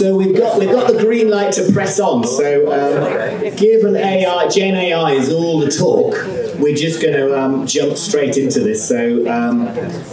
So we've got we've got the green light to press on. So um, given AI, Gen AI is all the talk, we're just going to um, jump straight into this. So um,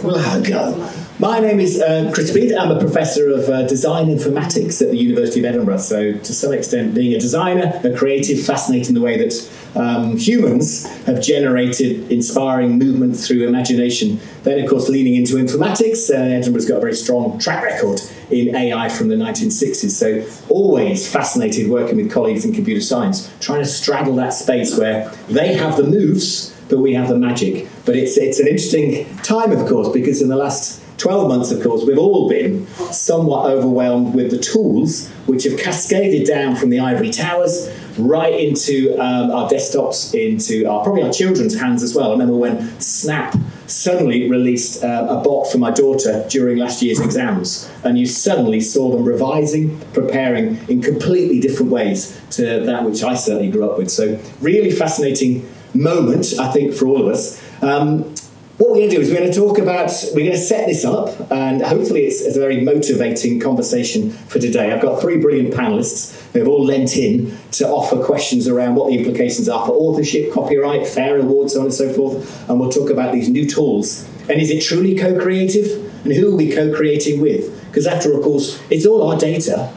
we'll have a go. My name is uh, Chris Speed. I'm a professor of uh, design informatics at the University of Edinburgh. So, to some extent, being a designer, a creative, fascinating the way that um, humans have generated inspiring movement through imagination. Then, of course, leaning into informatics, uh, Edinburgh's got a very strong track record in AI from the 1960s. So, always fascinated working with colleagues in computer science, trying to straddle that space where they have the moves, but we have the magic. But it's, it's an interesting time, of course, because in the last 12 months, of course, we've all been somewhat overwhelmed with the tools which have cascaded down from the ivory towers right into um, our desktops, into our, probably our children's hands as well. I remember when Snap suddenly released uh, a bot for my daughter during last year's exams, and you suddenly saw them revising, preparing in completely different ways to that which I certainly grew up with. So, really fascinating moment, I think, for all of us. Um, what we're going to do is we're going to talk about, we're going to set this up, and hopefully it's, it's, a very motivating conversation for today. I've got three brilliant panelists who have all lent in to offer questions around what the implications are for authorship, copyright, fair awards, so on and so forth, and we'll talk about these new tools. And is it truly co creative? And who are we co creating with? Because after all, of course, it's all our data.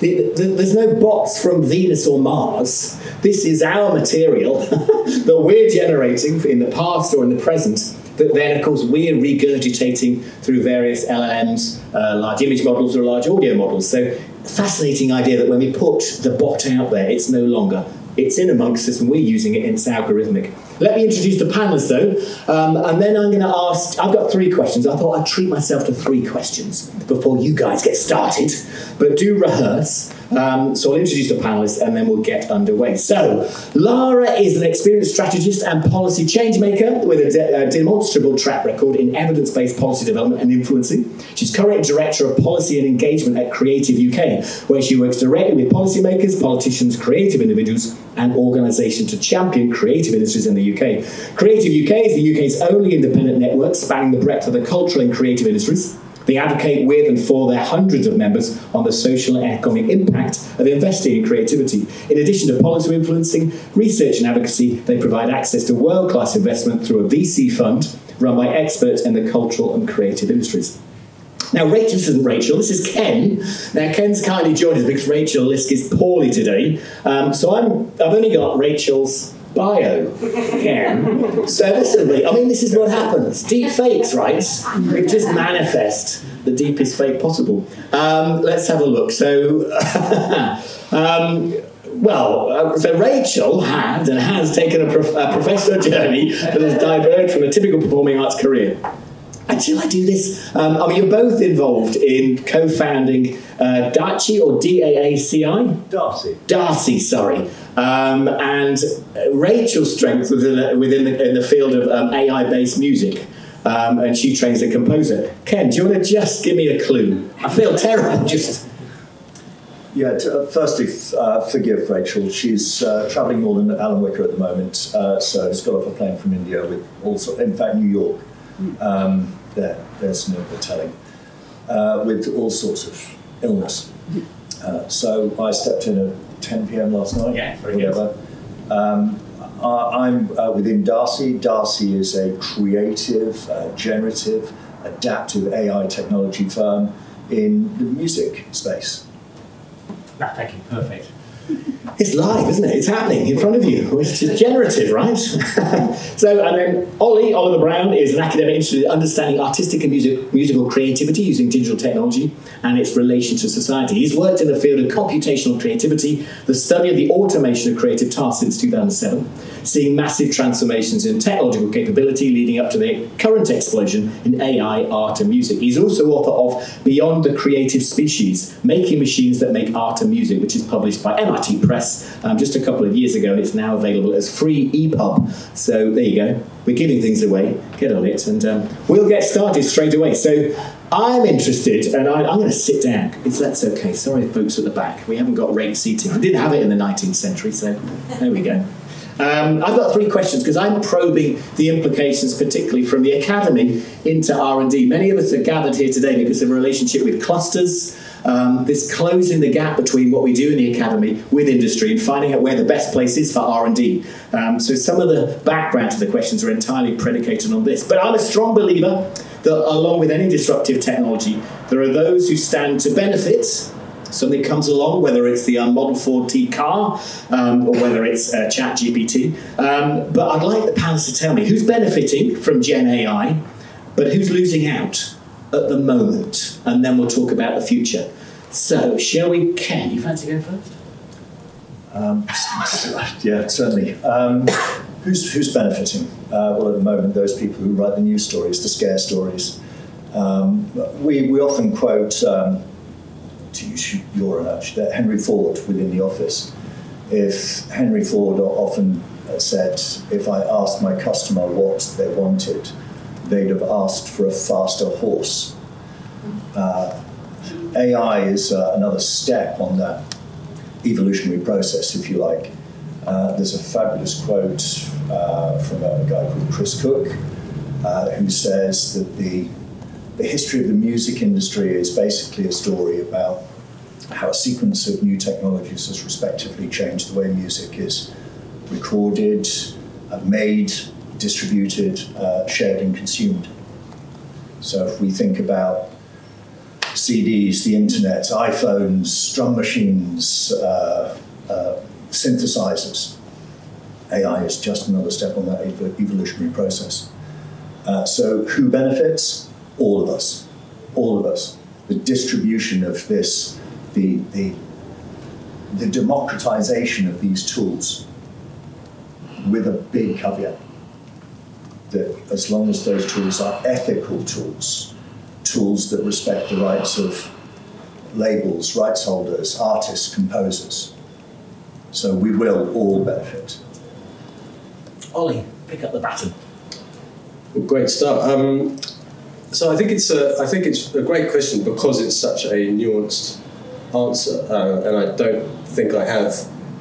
There's no bots from Venus or Mars. This is our material that we're generating in the past or in the present that then, of course, we're regurgitating through various LLMs, uh, large image models or large audio models. So, fascinating idea that when we put the bot out there, it's no longer. It's in amongst us and we're using it and it's algorithmic. Let me introduce the panelists though, um, and then I'm going to ask. I've got three questions. I thought I'd treat myself to three questions before you guys get started, but do rehearse. Um, so I'll introduce the panelists and then we'll get underway. So, Lara is an experienced strategist and policy changemaker with a, de- a demonstrable track record in evidence based policy development and influencing. She's current director of policy and engagement at Creative UK, where she works directly with policymakers, politicians, creative individuals, and organisations to champion creative industries in the UK. Creative UK is the UK's only independent network spanning the breadth of the cultural and creative industries. They advocate with and for their hundreds of members on the social and economic impact of investing in creativity. In addition to policy influencing, research and advocacy, they provide access to world class investment through a VC fund run by experts in the cultural and creative industries. Now, Rachel, this isn't Rachel, this is Ken. Now, Ken's kindly joined us because Rachel Lyske is poorly today. Um, so I'm, I've only got Rachel's bio. Ken. So listen, I mean, this is what happens. Deep fakes, right? We just manifest the deepest fake possible. Um, let's have a look. So, um, well, uh, so Rachel had and has taken a, prof- a journey that has diverged from a typical performing arts career. Actually, I do this. Um, I mean, you're both involved in co-founding uh, Daci or D-A-A-C-I? Darcy. Darcy, sorry. Um, and Rachel's strength within, within the, in the field of um, AI-based music. Um, and she trains a composer. Ken, do you want to just give me a clue? I feel terrible just... Yeah, uh, firstly, uh, forgive Rachel. She's uh, travelling more than Alan Whicker at the moment, uh, so has got off a plane from India with also, in fact, New York. Um, there, there's no telling, uh, with all sorts of illness. Uh, so I stepped in at 10 p.m. last night. Yeah, very whatever. Um, I, am uh, within Darcy. Darcy is a creative, uh, generative, adaptive AI technology firm in the music space. You. Perfect. It's live, isn't it? It's happening in front of you. It's generative, right? so, and then Ollie, Oliver Bown, is an academic interested in understanding artistic and music, musical creativity using digital technology and its relation to society. He's worked in the field of computational creativity, the study of the automation of creative tasks since 2007 seeing massive transformations in technological capability leading up to the current explosion in AI, art, and music. He's also author of Beyond the Creative Species Making Machines That Make Art and Music, which is published by MIT Press um, just a couple of years ago, and it's now available as free EPUB. So there you go. We're giving things away. Get on it, and um, we'll get started straight away. So I'm interested, and I, am going to sit down. If that's okay. Sorry, folks at the back. We haven't got rate seating. We didn't have it in the 19th century, so there we go. Um, I've got three questions because I'm probing the implications, particularly from the academy into R&D. Many of us are gathered here today because of a relationship with clusters, um, this closing the gap between what we do in the academy with industry and finding out where the best place is for R&D. Um, so some of the background to the questions are entirely predicated on this. But I'm a strong believer that along with any disruptive technology, there are those who stand to benefit something comes along, whether it's the uh, Model 4 T car um, or whether it's uh, Chat GPT. Um, but I'd like the panelists to tell me who's benefiting from Gen AI, but who's losing out at the moment, and then we'll talk about the future. So, shall we, Ken, you fancy going first? Um, yeah, certainly. Um, who's, who's benefiting? Uh, well, at the moment, those people who write the news stories, the scare stories. Um, we, we often quote um, to use your analogy, that Henry Ford within the office. If Henry Ford often said, if I asked my customer what they wanted, they'd have asked for a faster horse. Uh, AI is uh, another step on that evolutionary process, if you like. Uh, there's a fabulous quote uh, from a guy called Chris Cook, uh, who says that the the history of the music industry is basically a story about how a sequence of new technologies has respectively changed the way music is recorded, uh, made, distributed, uh, shared, and consumed. So if we think about CDs, the internet, iPhones, drum machines, uh, uh, synthesizers, AI is just another step on that ev- evolutionary process. Uh, so who benefits? all of us, all of us. The distribution of this, the, the, the democratization of these tools with a big caveat that as long as those tools are ethical tools, tools that respect the rights of labels, rights holders, artists, composers. So we will all benefit. Ollie, pick up the baton. Great start. Um, so I think it's a I think it's a great question because it's such a nuanced answer, uh, and I don't think I have.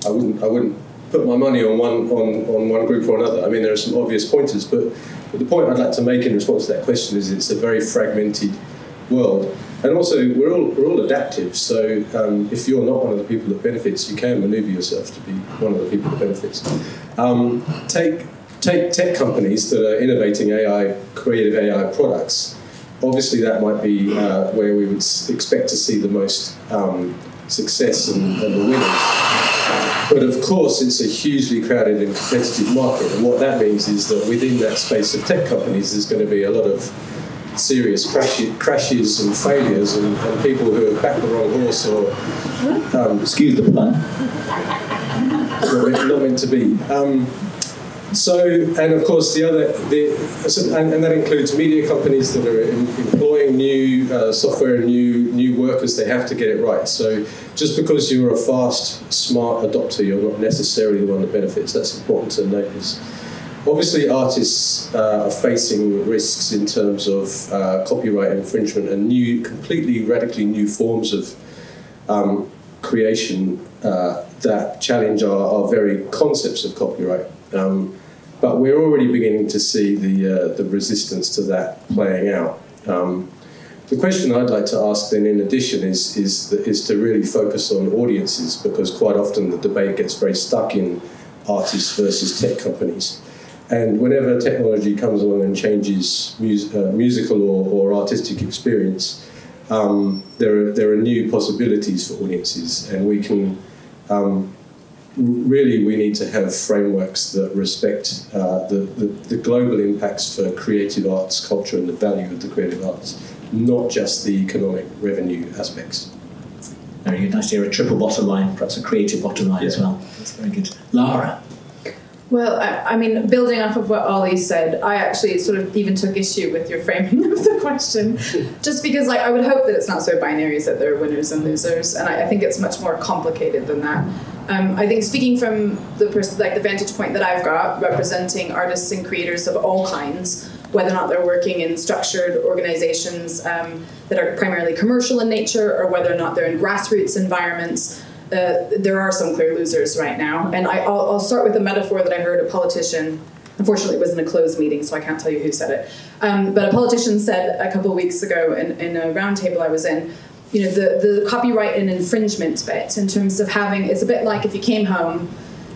I wouldn't I wouldn't put my money on one on, on one group or another. I mean, there are some obvious pointers, but, but the point I'd like to make in response to that question is it's a very fragmented world. And also, we're all, we're all adaptive, so um, if you're not one of the people that benefits, you can maneuver yourself to be one of the people that benefits. Um, take, take tech companies that are innovating AI, creative AI products obviously that might be uh, where we would expect to see the most um, success and, and, the winners. But of course, it's a hugely crowded and competitive market, and what that means is that within that space of tech companies, there's going to be a lot of serious crashes and failures, and, and people who have backed the wrong horse or um, excuse the pun, not meant to be. Um, so, and of course, the other, the, and, and that includes media companies that are in, employing new uh, software and new new workers. They have to get it right. So, just because you're a fast, smart adopter, you're not necessarily the one that benefits. That's important to notice. Obviously, artists uh, are facing risks in terms of uh, copyright infringement and new, completely radically new forms of um, creation uh, that challenge our, our very concepts of copyright. Um, but we're already beginning to see the, uh, the resistance to that playing out. Um, the question I'd like to ask then, in addition, is, is, is to really focus on audiences because quite often the debate gets very stuck in artists versus tech companies. And whenever technology comes along and changes mus- uh, musical or, or artistic experience, um, there, are, there are new possibilities for audiences, and we can um, really we need to have frameworks that respect uh, the, the, the, global impacts for creative arts, culture, and the value of the creative arts, not just the economic revenue aspects. Very good. Nice to hear a triple bottom line, perhaps a creative bottom line yeah. as well. That's very good. Lara. Well, I, I, mean, building off of what Ollie said, I actually sort of even took issue with your framing of the question, just because, like, I would hope that it's not so binary as that there are winners and losers, and I, I think it's much more complicated than that. Um, I think speaking from the like the vantage point that I've got, representing artists and creators of all kinds, whether or not they're working in structured organizations um, that are primarily commercial in nature, or whether or not they're in grassroots environments, uh, there are some clear losers right now. And I, will I'll start with a metaphor that I heard a politician, unfortunately, it was in a closed meeting, so I can't tell you who said it. Um, but a politician said a couple of weeks ago in, in a roundtable I was in, you know, the, the copyright and infringement bit in terms of having, it's a bit like if you came home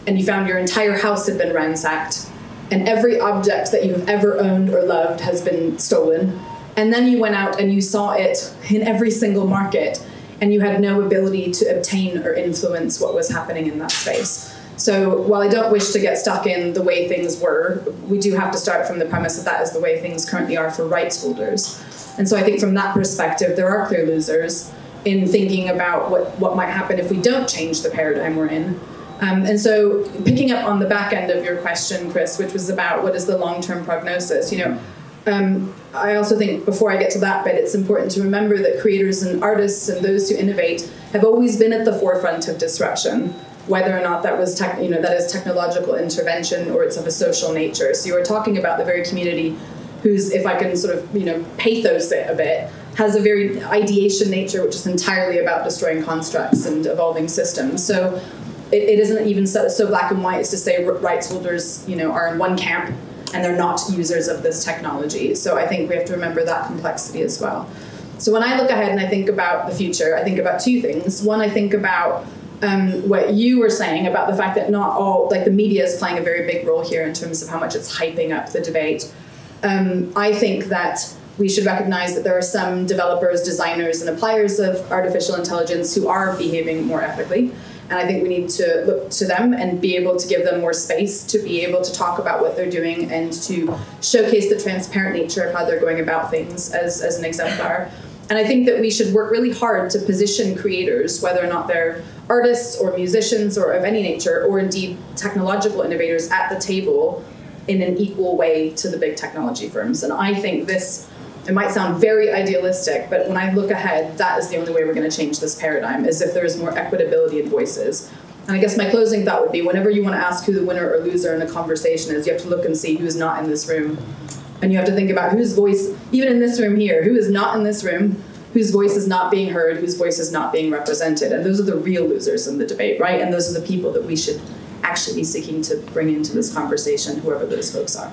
and you found your entire house had been ransacked and every object that you have ever owned or loved has been stolen. And then you went out and you saw it in every single market and you had no ability to obtain or influence what was happening in that space. So while I don't wish to get stuck in the way things were, we do have to start from the premise that that is the way things currently are for rights holders. And so I think from that perspective, there are clear losers in thinking about what, what might happen if we don't change the paradigm we're in. Um, and so picking up on the back end of your question, Chris, which was about what is the long-term prognosis, you know, um, I also think before I get to that bit, it's important to remember that creators and artists and those who innovate have always been at the forefront of disruption, whether or not that was tech, you know that is technological intervention or it's of a social nature. So you are talking about the very community who's, if I can sort of you know pathos it a bit, has a very ideation nature, which is entirely about destroying constructs and evolving systems. So it, it isn't even so, so black and white as to say rights holders you know are in one camp and they're not users of this technology. So I think we have to remember that complexity as well. So when I look ahead and I think about the future, I think about two things. One, I think about um, what you were saying about the fact that not all, like the media is playing a very big role here in terms of how much it's hyping up the debate. Um, I think that we should recognize that there are some developers, designers, and appliers of artificial intelligence who are behaving more ethically. And I think we need to look to them and be able to give them more space to be able to talk about what they're doing and to showcase the transparent nature of how they're going about things as, as an exemplar. And I think that we should work really hard to position creators, whether or not they're artists or musicians or of any nature, or indeed technological innovators, at the table in an equal way to the big technology firms. And I think this it might sound very idealistic, but when I look ahead, that is the only way we're going to change this paradigm, is if there's more equitability in voices. And I guess my closing thought would be whenever you want to ask who the winner or loser in a conversation is, you have to look and see who's not in this room. And you have to think about whose voice, even in this room here, who is not in this room, whose voice is not being heard, whose voice is not being represented. And those are the real losers in the debate, right? And those are the people that we should actually be seeking to bring into this conversation, whoever those folks are.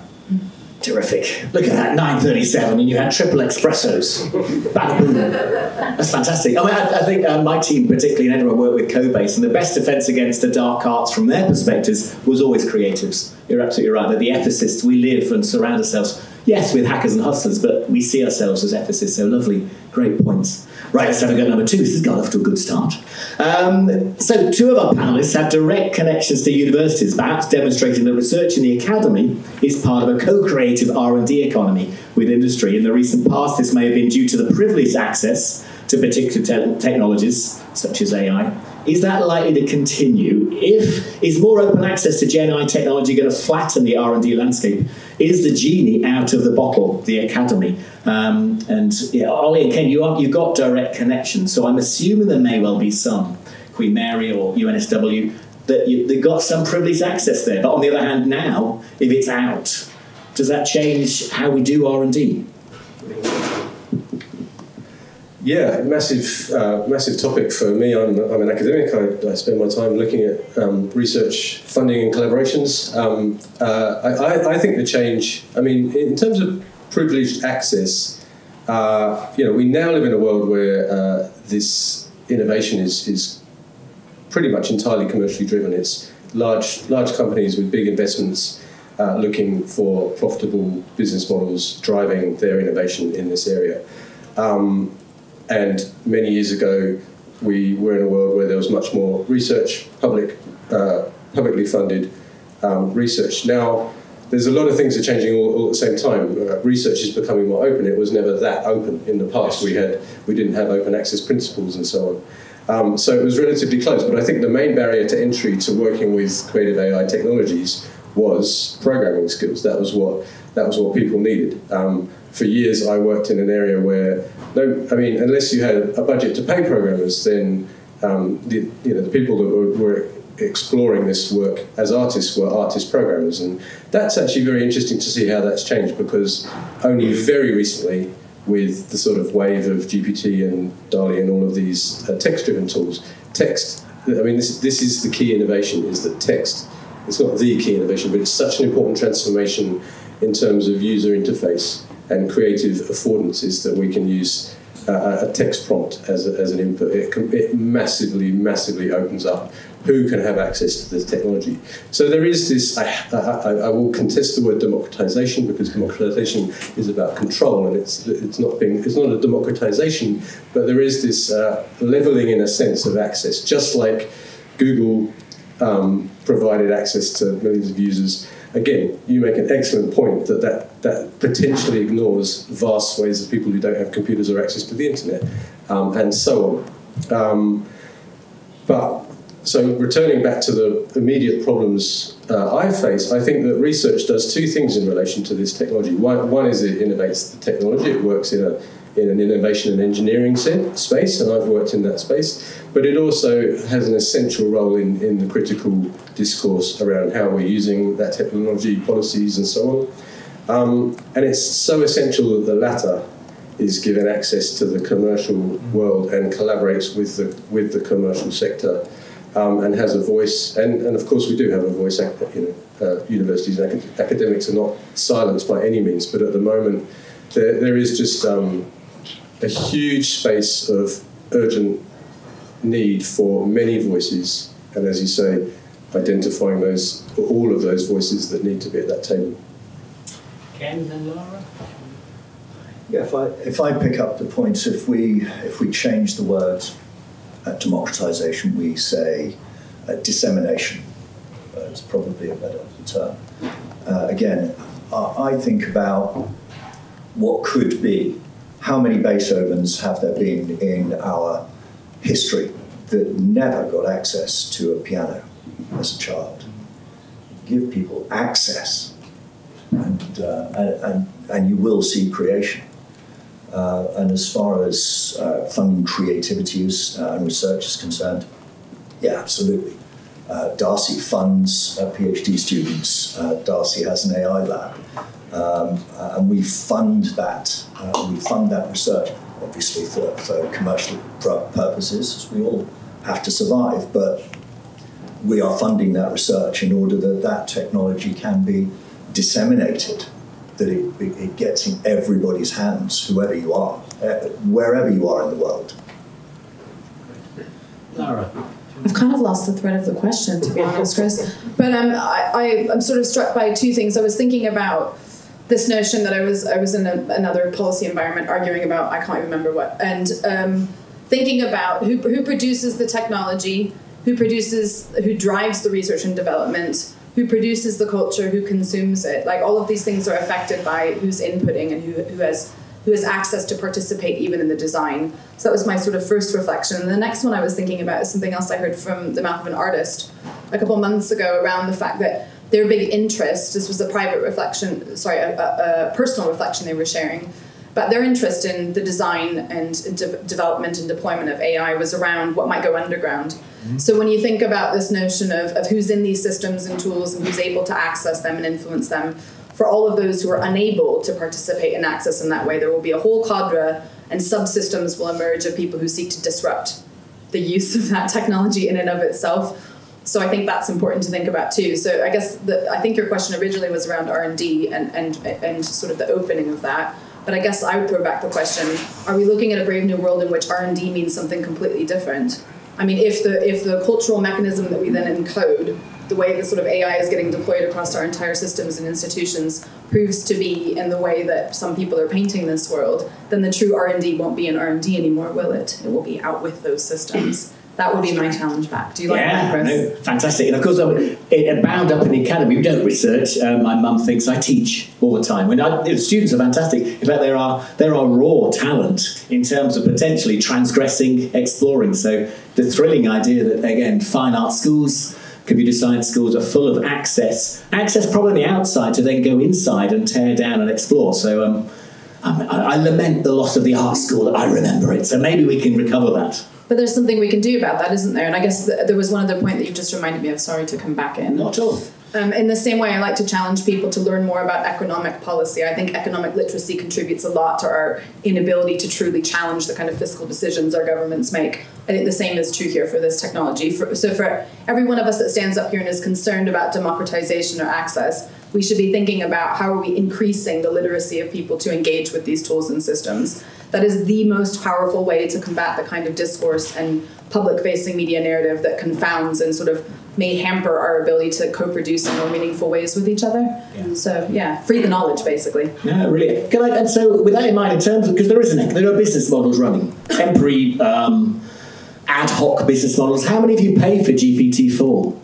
Terrific. Look at that, 9.37, and you had triple espressos. boom. That's fantastic. I mean, I, I think uh, my team, particularly in Edinburgh, worked with Codebase, and the best defence against the dark arts from their perspectives was always creatives. You're absolutely right, that the ethicists, we live and surround ourselves, yes, with hackers and hustlers, but we see ourselves as ethicists, so lovely, great points. Right, let's have a go number two. This has got off to a good start. Um, so, two of our panelists have direct connections to universities, perhaps demonstrating that research in the academy is part of a co-creative R&D economy with industry. In the recent past, this may have been due to the privileged access to particular te- technologies, such as AI. Is that likely to continue? If is more open access to Gen technology going to flatten the R&D landscape? Is the genie out of the bottle, the academy? Um, and yeah, Ollie and Ken, you are, you've got direct connections, so I'm assuming there may well be some Queen Mary or UNSW that you, they've got some privileged access there. But on the other hand, now if it's out, does that change how we do R and D? Yeah, massive, uh, massive topic for me. I'm, I'm an academic. I, I spend my time looking at um, research funding and collaborations. Um, uh, I, I, think the change. I mean, in terms of privileged access, uh, you know, we now live in a world where uh, this innovation is is pretty much entirely commercially driven. It's large large companies with big investments uh, looking for profitable business models driving their innovation in this area. Um, and many years ago, we were in a world where there was much more research, public, uh, publicly funded um, research. Now, there's a lot of things are changing all, all at the same time. Uh, research is becoming more open. It was never that open in the past. We had we didn't have open access principles and so on. Um, so it was relatively close. But I think the main barrier to entry to working with creative AI technologies was programming skills. That was what that was what people needed. Um, for years, I worked in an area where no, I mean, unless you had a budget to pay programmers, then um, the, you know, the people that were, were, exploring this work as artists were artist programmers. And that's actually very interesting to see how that's changed because only very recently, with the sort of wave of GPT and DALL-E and all of these uh, text driven tools, text I mean, this, this is the key innovation: is that text. It's not the key innovation, but it's such an important transformation in terms of user interface and creative affordances that we can use uh, a text prompt as, a, as an input. It, it massively, massively opens up who can have access to this technology. So there is this, I, I, I, will contest the word democratization because democratization is about control and it's, it's, not, being, it's not a democratization, but there is this uh, leveling in a sense of access, just like Google um, provided access to millions of users. Again, you make an excellent point that, that that potentially ignores vast swathes of people who don't have computers or access to the internet, um, and so on. Um, but so returning back to the immediate problems uh, I face, I think that research does two things in relation to this technology. One, one is it innovates the technology; it works in a in an innovation and engineering space, and I've worked in that space. But it also has an essential role in, in the critical discourse around how we're using that technology, policies, and so on. Um, and it's so essential that the latter is given access to the commercial world and collaborates with the with the commercial sector um, and has a voice. And, and of course, we do have a voice. You know, uh, universities and academics are not silenced by any means, but at the moment, there, there is just um, a huge space of urgent need for many voices, and as you say, identifying those all of those voices that need to be at that table. Ken and Lara. Yeah, if I if I pick up the points, if we if we change the words at democratization, we say uh, dissemination. Uh, it's probably a better term. Uh, again, I, I think about what could be. How many Beethovens have there been in our history that never got access to a piano as a child? Give people access, and, uh, and, and you will see creation. Uh, and as far as uh, funding creativity is, uh, and research is concerned, yeah, absolutely. Uh, Darcy funds uh, PhD students. Uh, Darcy has an AI lab, um, and we fund that. we fund that research, obviously for, for commercial purposes, as we all have to survive. But we are funding that research in order that that technology can be disseminated that it, it gets in everybody's hands, whoever you are, uh, wherever you are in the world. Lara. I've kind of lost the thread of the question, to be honest, Chris. But um, I, I, am sort of struck by two things. I was thinking about this notion that I was I was in a, another policy environment arguing about I can't remember what, and um, thinking about who, who produces the technology, who produces who drives the research and development, who produces the culture, who consumes it. Like all of these things are affected by who's inputting and who, who has who has access to participate even in the design. So that was my sort of first reflection. And the next one I was thinking about is something else I heard from the mouth of an artist a couple months ago around the fact that their big interest, this was a private reflection, sorry, a, a, a personal reflection they were sharing, but their interest in the design and de- development and deployment of AI was around what might go underground. Mm-hmm. So when you think about this notion of, of who's in these systems and tools and who's able to access them and influence them, for all of those who are unable to participate and access in that way, there will be a whole cadre and subsystems will emerge of people who seek to disrupt the use of that technology in and of itself. So I think that's important to think about too. So I guess the, I think your question originally was around R and D and and and sort of the opening of that. But I guess I would throw back the question: Are we looking at a brave new world in which R and D means something completely different? I mean, if the if the cultural mechanism that we then encode, the way the sort of AI is getting deployed across our entire systems and institutions, proves to be in the way that some people are painting this world, then the true R and D won't be an R and D anymore, will it? It will be out with those systems that would be my challenge back. Do you like yeah, that, Chris? No, fantastic. And of course, it, bound up in the academy, we don't research. Um, my mum thinks I teach all the time. When I, students are fantastic. In fact, there are there are raw talent in terms of potentially transgressing, exploring. So the thrilling idea that again, fine art schools. Computer science schools are full of access, access probably on the outside to then go inside and tear down and explore. So um, I, I lament the loss of the art school. I remember it, so maybe we can recover that. But there's something we can do about that, isn't there? And I guess there was one other point that you just reminded me of. Sorry to come back in. Not at all. Um, in the same way, I like to challenge people to learn more about economic policy. I think economic literacy contributes a lot to our inability to truly challenge the kind of fiscal decisions our governments make. I think the same is true here for this technology. For, so, for every one of us that stands up here and is concerned about democratization or access, we should be thinking about how are we increasing the literacy of people to engage with these tools and systems. That is the most powerful way to combat the kind of discourse and public facing media narrative that confounds and sort of may hamper our ability to co-produce in more meaningful ways with each other. Yeah. So yeah, free the knowledge basically. Yeah, really. Can I, and so with that in mind, in terms of because there isn't there are business models running temporary, um, ad hoc business models. How many of you pay for GPT four?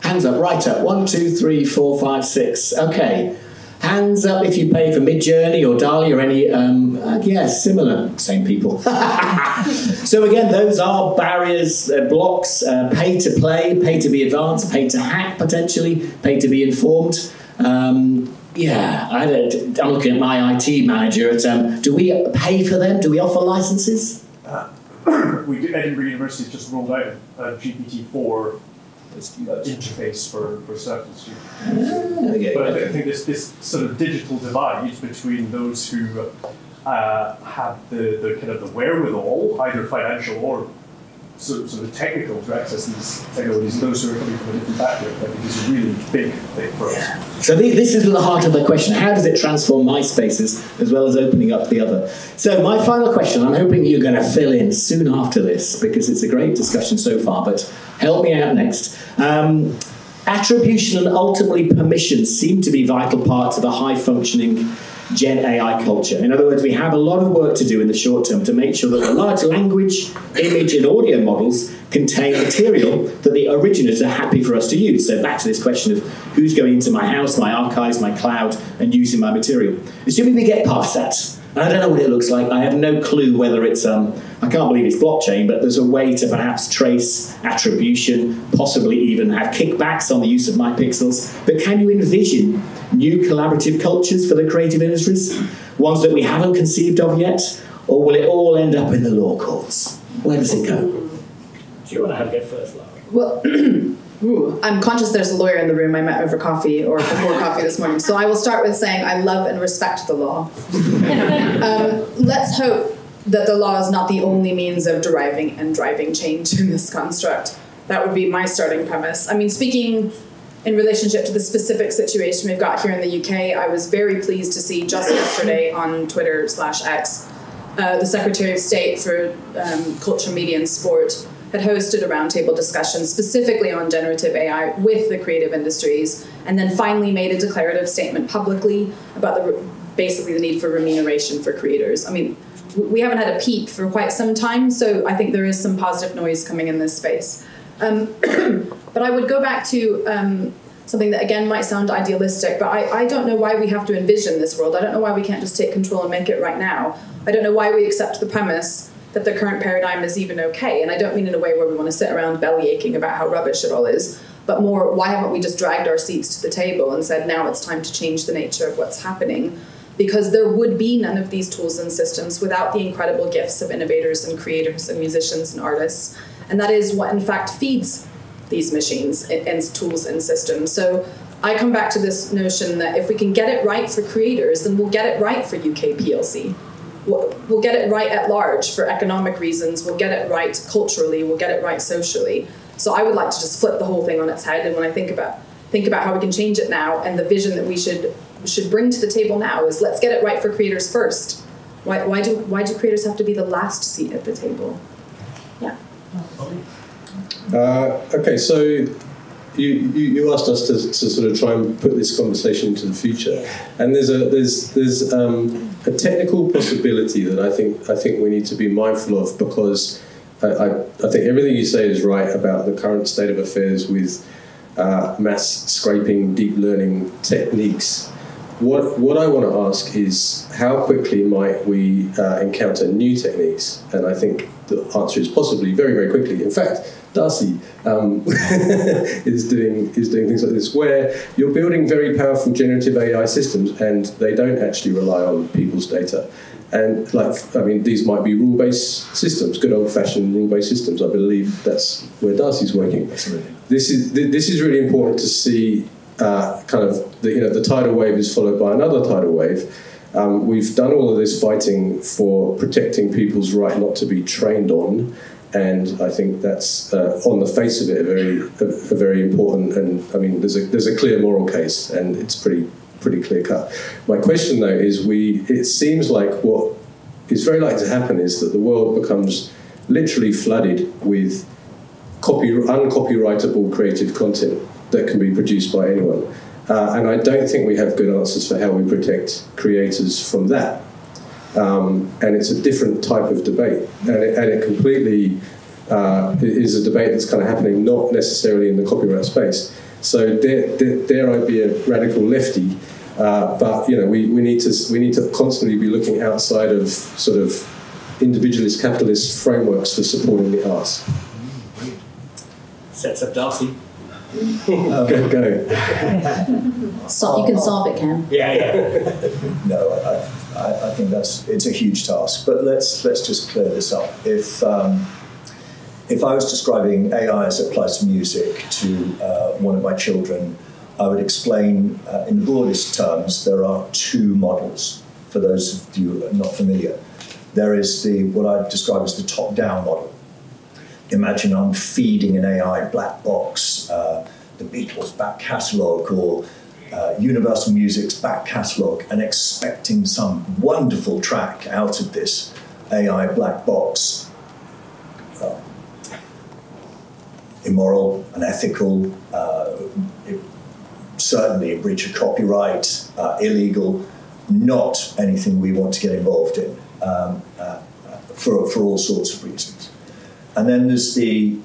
Hands up, right up. One, two, three, four, five, six. Okay. Hands up if you pay for Midjourney or DALL-E or any, um, uh, yeah, similar, same people. so again, those are barriers, uh, blocks, uh, pay to play, pay to be advanced, pay to hack potentially, pay to be informed. Um, yeah, I am looking at my IT manager. At, um, do we pay for them? Do we offer licenses? Uh, we do, Edinburgh University has just rolled out a GPT-4 interface for, for certain students. Ah, but I think this, this sort of digital divide between those who uh, have the, the kind of the wherewithal, either financial or sort, sort of technical to access these technologies, those who are coming from a different background, I think is a really big thing for us. So this is the heart of the question. How does it transform my spaces as well as opening up the other? So my final question, I'm hoping you're going to fill in soon after this because it's a great discussion so far, but help me out next. Um, attribution and ultimately permission seem to be vital parts of a high functioning Gen AI culture. In other words, we have a lot of work to do in the short term to make sure that the large language, image, and audio models contain material that the originators are happy for us to use. So back to this question of who's going into my house, my archives, my cloud, and using my material. Assuming we get past that, and I don't know what it looks like. I have no clue whether it's, um, I can't believe it's blockchain, but there's a way to perhaps trace attribution, possibly even have kickbacks on the use of my pixels. But can you envision new collaborative cultures for the creative industries? Ones that we haven't conceived of yet? Or will it all end up in the law courts? Where does it go? Do you want to have a go first, Laura? Well, Ooh, I'm conscious there's a lawyer in the room I met over coffee or before coffee this morning. So I will start with saying I love and respect the law. um, let's hope that the law is not the only means of deriving and driving change in this construct. That would be my starting premise. I mean, speaking in relationship to the specific situation we've got here in the UK, I was very pleased to see just yesterday on Twitter slash X, uh, the Secretary of State for um, Culture, Media and Sport had hosted a roundtable discussion specifically on generative AI with the creative industries, and then finally made a declarative statement publicly about the basically the need for remuneration for creators. I mean, we haven't had a peep for quite some time, so I think there is some positive noise coming in this space. Um, but I would go back to um, something that again might sound idealistic, but I, I don't know why we have to envision this world. I don't know why we can't just take control and make it right now. I don't know why we accept the premise that the current paradigm is even okay. And I don't mean in a way where we want to sit around belly aching about how rubbish it all is, but more why haven't we just dragged our seats to the table and said now it's time to change the nature of what's happening? Because there would be none of these tools and systems without the incredible gifts of innovators and creators and musicians and artists. And that is what, in fact, feeds these machines and tools and systems. So I come back to this notion that if we can get it right for creators, then we'll get it right for UK PLC we'll, get it right at large for economic reasons, we'll get it right culturally, we'll get it right socially. So I would like to just flip the whole thing on its head. And when I think about think about how we can change it now, and the vision that we should should bring to the table now is let's get it right for creators first. Why, why do why do creators have to be the last seat at the table? Yeah. Uh, okay, so you, you, asked us to, to, sort of try and put this conversation into the future, and there's a there's there's um, a technical possibility that I think I think we need to be mindful of because I, I, I think everything you say is right about the current state of affairs with uh, mass scraping, deep learning techniques. What, what I want to ask is how quickly might we uh, encounter new techniques? And I think the answer is possibly very, very quickly. In fact, Darcy um, is doing is doing things like this, where you're building very powerful generative AI systems, and they don't actually rely on people's data. And like, I mean, these might be rule-based systems, good old-fashioned rule-based systems. I believe that's where Darcy's working. Absolutely. This is this is really important to see uh, kind of the, you know the tidal wave is followed by another tidal wave. Um, we've done all of this fighting for protecting people's right not to be trained on, and I think that's uh, on the face of it a very a, a, very important and I mean there's a there's a clear moral case and it's pretty pretty clear cut. My question though is we it seems like what is very likely to happen is that the world becomes literally flooded with copy uncopyrightable creative content that can be produced by anyone. Uh, and I don't think we have good answers for how we protect creators from that. Um, and it's a different type of debate, and it, and it completely uh, is a debate that's kind of happening not necessarily in the copyright space. So there, I'd be a radical lefty, uh, but you know we, we need to we need to constantly be looking outside of sort of individualist capitalist frameworks for supporting the arts. Sets up Darcy. Go, go. So, you can solve it, Ken. Yeah, yeah. no, I, I, I, think that's it's a huge task. But let's let's just clear this up. If um, if I was describing AI as it applies to music to uh, one of my children, I would explain uh, in the broadest terms there are two models. For those of you not familiar, there is the what I describe as the top-down model. Imagine I'm feeding an AI black box uh, the Beatles back catalogue or uh, Universal Music's back catalogue and expecting some wonderful track out of this AI black box. Uh, immoral, unethical, uh, certainly a breach of copyright, uh, illegal, not anything we want to get involved in um, uh, for, for all sorts of reasons. And then there's the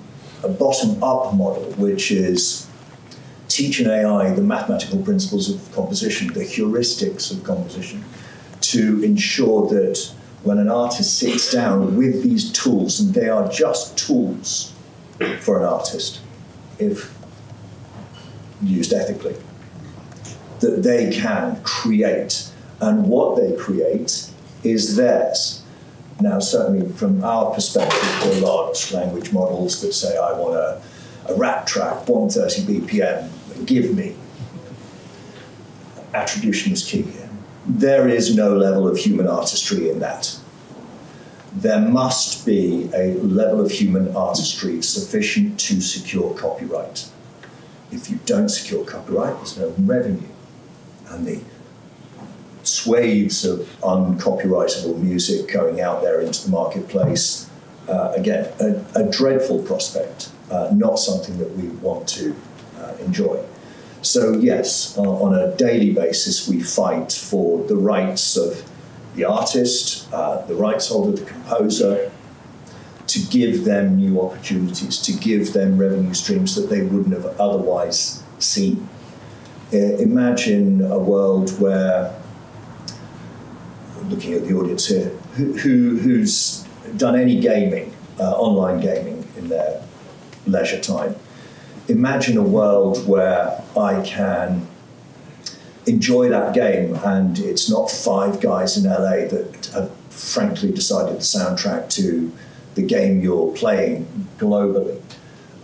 bottom up model, which is teach an AI the mathematical principles of composition, the heuristics of composition, to ensure that when an artist sits down with these tools, and they are just tools for an artist, if used ethically, that they can create, and what they create is theirs. Now, certainly from our perspective, there are large language models that say, I want a, a rap track, 130 BPM, give me. Attribution is key here. There is no level of human artistry in that. There must be a level of human artistry sufficient to secure copyright. If you don't secure copyright, there's no revenue. And the swathes of uncopyrightable music going out there into the marketplace, uh, again, a, a, dreadful prospect, uh, not something that we want to uh, enjoy. So, yes, on a daily basis, we fight for the rights of the artist, uh, the rights holder, the composer, to give them new opportunities, to give them revenue streams that they wouldn't have otherwise seen. Uh, imagine a world where, looking at the audience here, who, who who's done any gaming, uh, online gaming in their leisure time imagine a world where I can enjoy that game and it's not five guys in LA that have frankly decided the soundtrack to the game you're playing globally.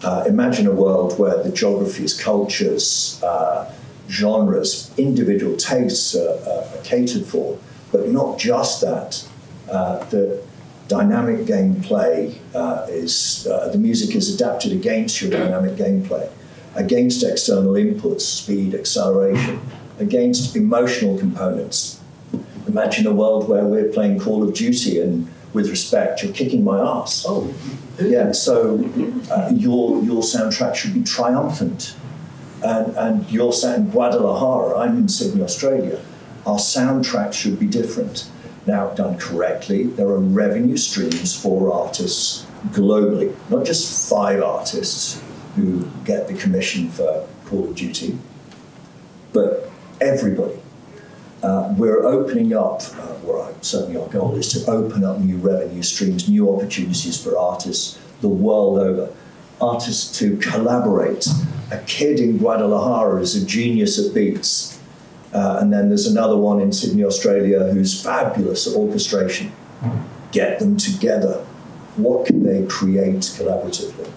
Uh, imagine a world where the geographies, cultures, uh, genres, individual tastes are, are, catered for, but not just that. Uh, the, dynamic gameplay uh, is uh, the music is adapted against your dynamic gameplay, against external inputs, speed, acceleration, against emotional components. Imagine a world where we're playing Call of Duty and with respect, you're kicking my ass. Oh, yeah. So uh, your your soundtrack should be triumphant, and and you're set in Guadalajara. I'm in Sydney, Australia. Our soundtrack should be different now done correctly, there are revenue streams for artists globally, not just five artists who get the commission for Call of Duty, but everybody. Uh, we're opening up, uh, certainly our goal is to open up new revenue streams, new opportunities for artists the world over. Artists to collaborate. A kid in Guadalajara is a genius at beats uh, and then there's another one in Sydney, Australia, who's fabulous at orchestration. Get them together. What can they create collaboratively?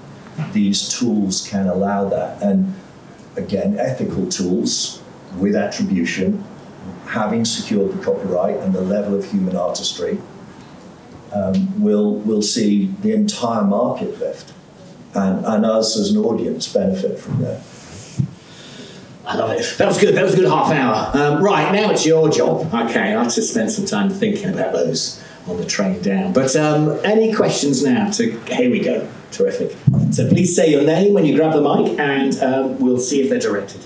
These tools can allow that. And again, ethical tools with attribution, having secured the copyright and the level of human artistry, um, will will see the entire market lift, and, and us as an audience benefit from that. I love it. That was good. That was a good half hour. Um, right now, it's your job. Okay, I have to spend some time thinking about those on the train down. But um, any questions now? To here we go. Terrific. So please say your name when you grab the mic, and um, we'll see if they're directed.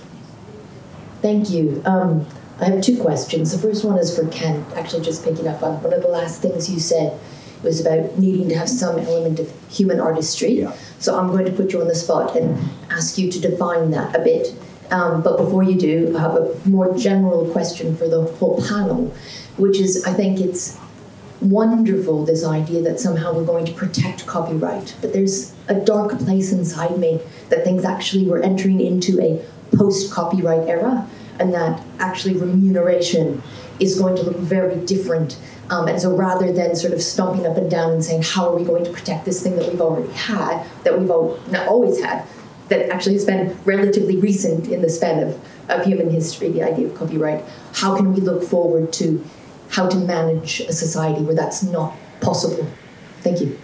Thank you. Um, I have two questions. The first one is for Ken. Actually, just picking up on one of the last things you said It was about needing to have some element of human artistry. Yeah. So I'm going to put you on the spot and ask you to define that a bit. Um, but before you do, I have a more general question for the whole panel, which is I think it's wonderful this idea that somehow we're going to protect copyright. But there's a dark place inside me that thinks actually we're entering into a post copyright era and that actually remuneration is going to look very different. Um, and so rather than sort of stomping up and down and saying, how are we going to protect this thing that we've already had, that we've al- always had, that actually has been relatively recent in the span of, of human history, the idea of copyright, how can we look forward to how to manage a society where that's not possible? Thank you.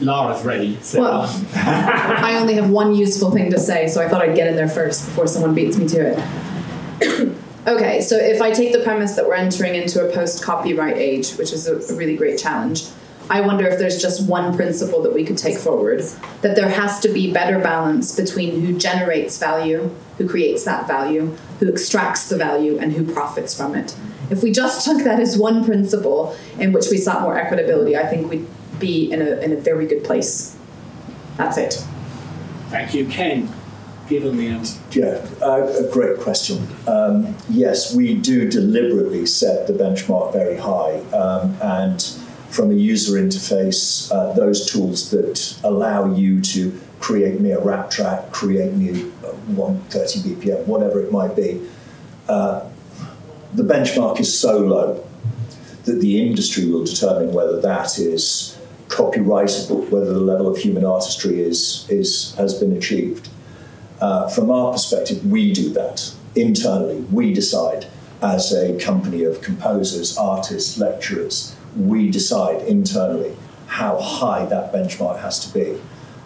Lara's ready. So. Well, I only have one useful thing to say, so I thought I'd get in there first before someone beats me to it. okay, so if I take the premise that we're entering into a post copyright age, which is a, a really great challenge, I wonder if there's just one principle that we could take forward that there has to be better balance between who generates value, who creates that value, who extracts the value, and who profits from it. If we just took that as one principle in which we sought more equitability, I think we'd be in a, in a very good place. That's it. Thank you, Ken. Given the answer. Yeah, uh, a great question. Um, yes, we do deliberately set the benchmark very high, um, and from a user interface, uh, those tools that allow you to create me a rap track, create me 130 BPM, whatever it might be, uh, the benchmark is so low that the industry will determine whether that is copyrightable, whether the level of human artistry is, is has been achieved. Uh, from our perspective, we do that internally. We decide as a company of composers, artists, lecturers, we decide internally how high that benchmark has to be.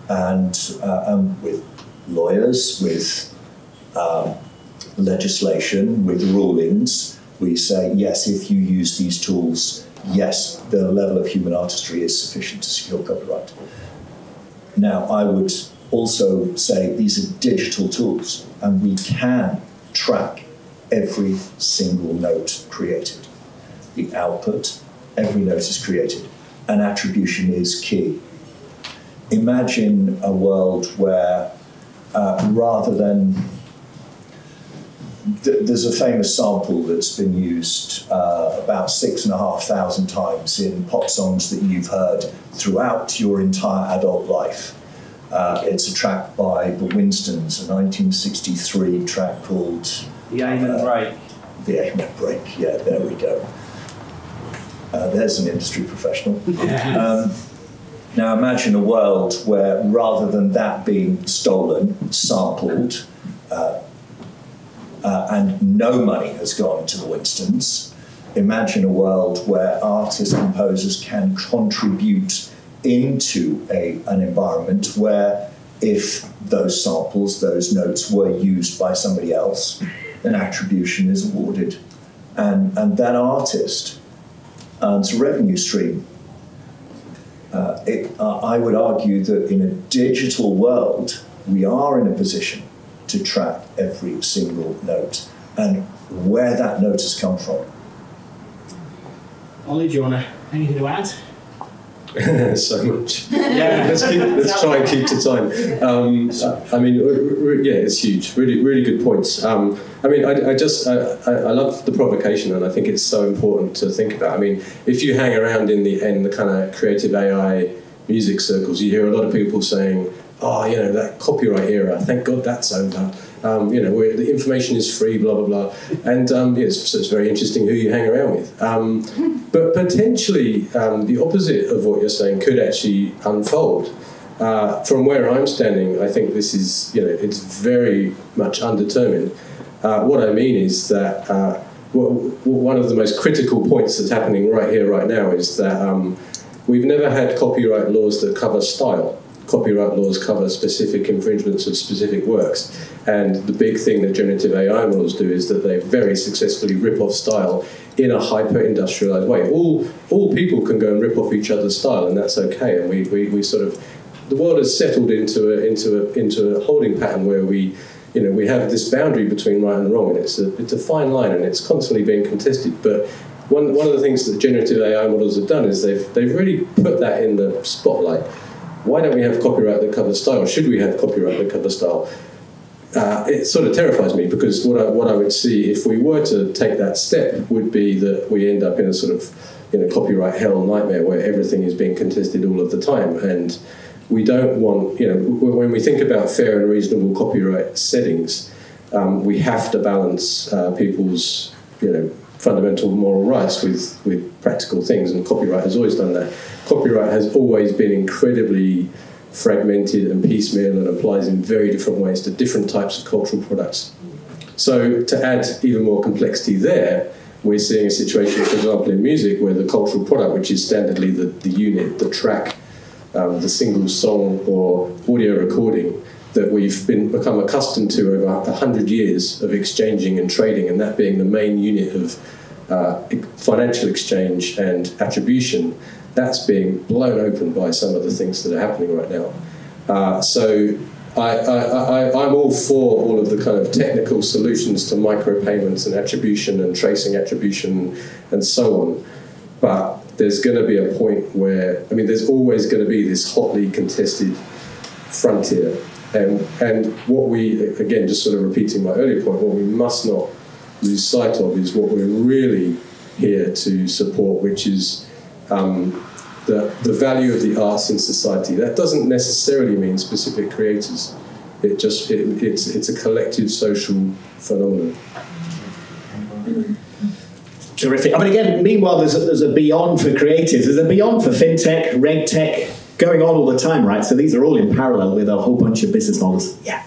And, uh, and with lawyers, with um, legislation, with rulings, we say, yes, if you use these tools, yes, the level of human artistry is sufficient to secure copyright. Now, I would also say these are digital tools, and we can track every single note created. The output, every note is created, and attribution is key. Imagine a world where uh, rather than th- there's a famous sample that's been used uh, about six and a half thousand times in pop songs that you've heard throughout your entire adult life. Uh, it's a track by the Winstons, a 1963 track called The Amen Break. The Amen Break. Yeah, there we go. Uh, there's an industry professional. Um, now imagine a world where rather than that being stolen, sampled, uh, uh, and no money has gone to the Winstons, imagine a world where artists, and composers can contribute into a, an environment where if those samples, those notes were used by somebody else, an attribution is awarded. And, and that artist earns a revenue stream. Uh, it, uh, I would argue that in a digital world, we are in a position to track every single note and where that note has come from. Ollie, do you want to, anything to add? so much. Yeah. let's, keep, let's try and keep to time. Um, I mean, yeah, it's huge. Really, really good points. Um, I mean, I, I just I, I I love the provocation, and I think it's so important to think about. I mean, if you hang around in the in the kind of creative AI music circles, you hear a lot of people saying, "Oh, you know, that copyright era. Thank God that's over." Um, you know, where the information is free, blah blah blah, and um, yeah, it's, so it's very interesting who you hang around with. Um, but potentially, um, the opposite of what you're saying could actually unfold. uh, from where I'm standing, I think this is, you know, it's very much undetermined. Uh, what I mean is that uh, one of the most critical points that's happening right here, right now, is that um, we've never had copyright laws that cover style. Copyright laws cover specific infringements of specific works. And the big thing that generative AI models do is that they very successfully rip off style in a hyper industrialized way. All, all people can go and rip off each other's style, and that's okay. And we, we, we sort of the world has settled into a, into a, into a holding pattern where we, you know, we have this boundary between right and wrong, and it's a, it's a fine line, and it's constantly being contested. But one, one of the things that generative AI models have done is they've, they've really put that in the spotlight. Why don't we have copyright that covers style? Should we have copyright that covers style? Uh, it sort of terrifies me because what I, what I would see if we were to take that step would be that we end up in a sort of you know, copyright hell nightmare where everything is being contested all of the time. And we don't want, you know, when we think about fair and reasonable copyright settings, um, we have to balance uh, people's, you know, fundamental moral rights with, with practical things, and copyright has always done that. Copyright has always been incredibly fragmented and piecemeal and applies in very different ways to different types of cultural products. So, to add even more complexity there, we're seeing a situation, for example, in music where the cultural product, which is standardly the, the unit, the track, um, the single song or audio recording that we've been become accustomed to over a hundred years of exchanging and trading, and that being the main unit of uh, financial exchange and attribution, that's being blown open by some of the things that are happening right now. Uh, so I, am all for all of the kind of technical solutions to micropayments and attribution and tracing attribution and so on. But there's going to be a point where, I mean, there's always going to be this hotly contested frontier. And, and what we, again, just sort of repeating my earlier point, what we must not lose sight of is what we're really here to support, which is um, the, the value of the arts in society. That doesn't necessarily mean specific creators. It just it, it's it's a collective social phenomenon. Terrific. I mean, again, meanwhile, there's a, there's a beyond for creatives. There's a beyond for fintech, reg tech, going on all the time, right? So these are all in parallel with a whole bunch of business models. Yeah.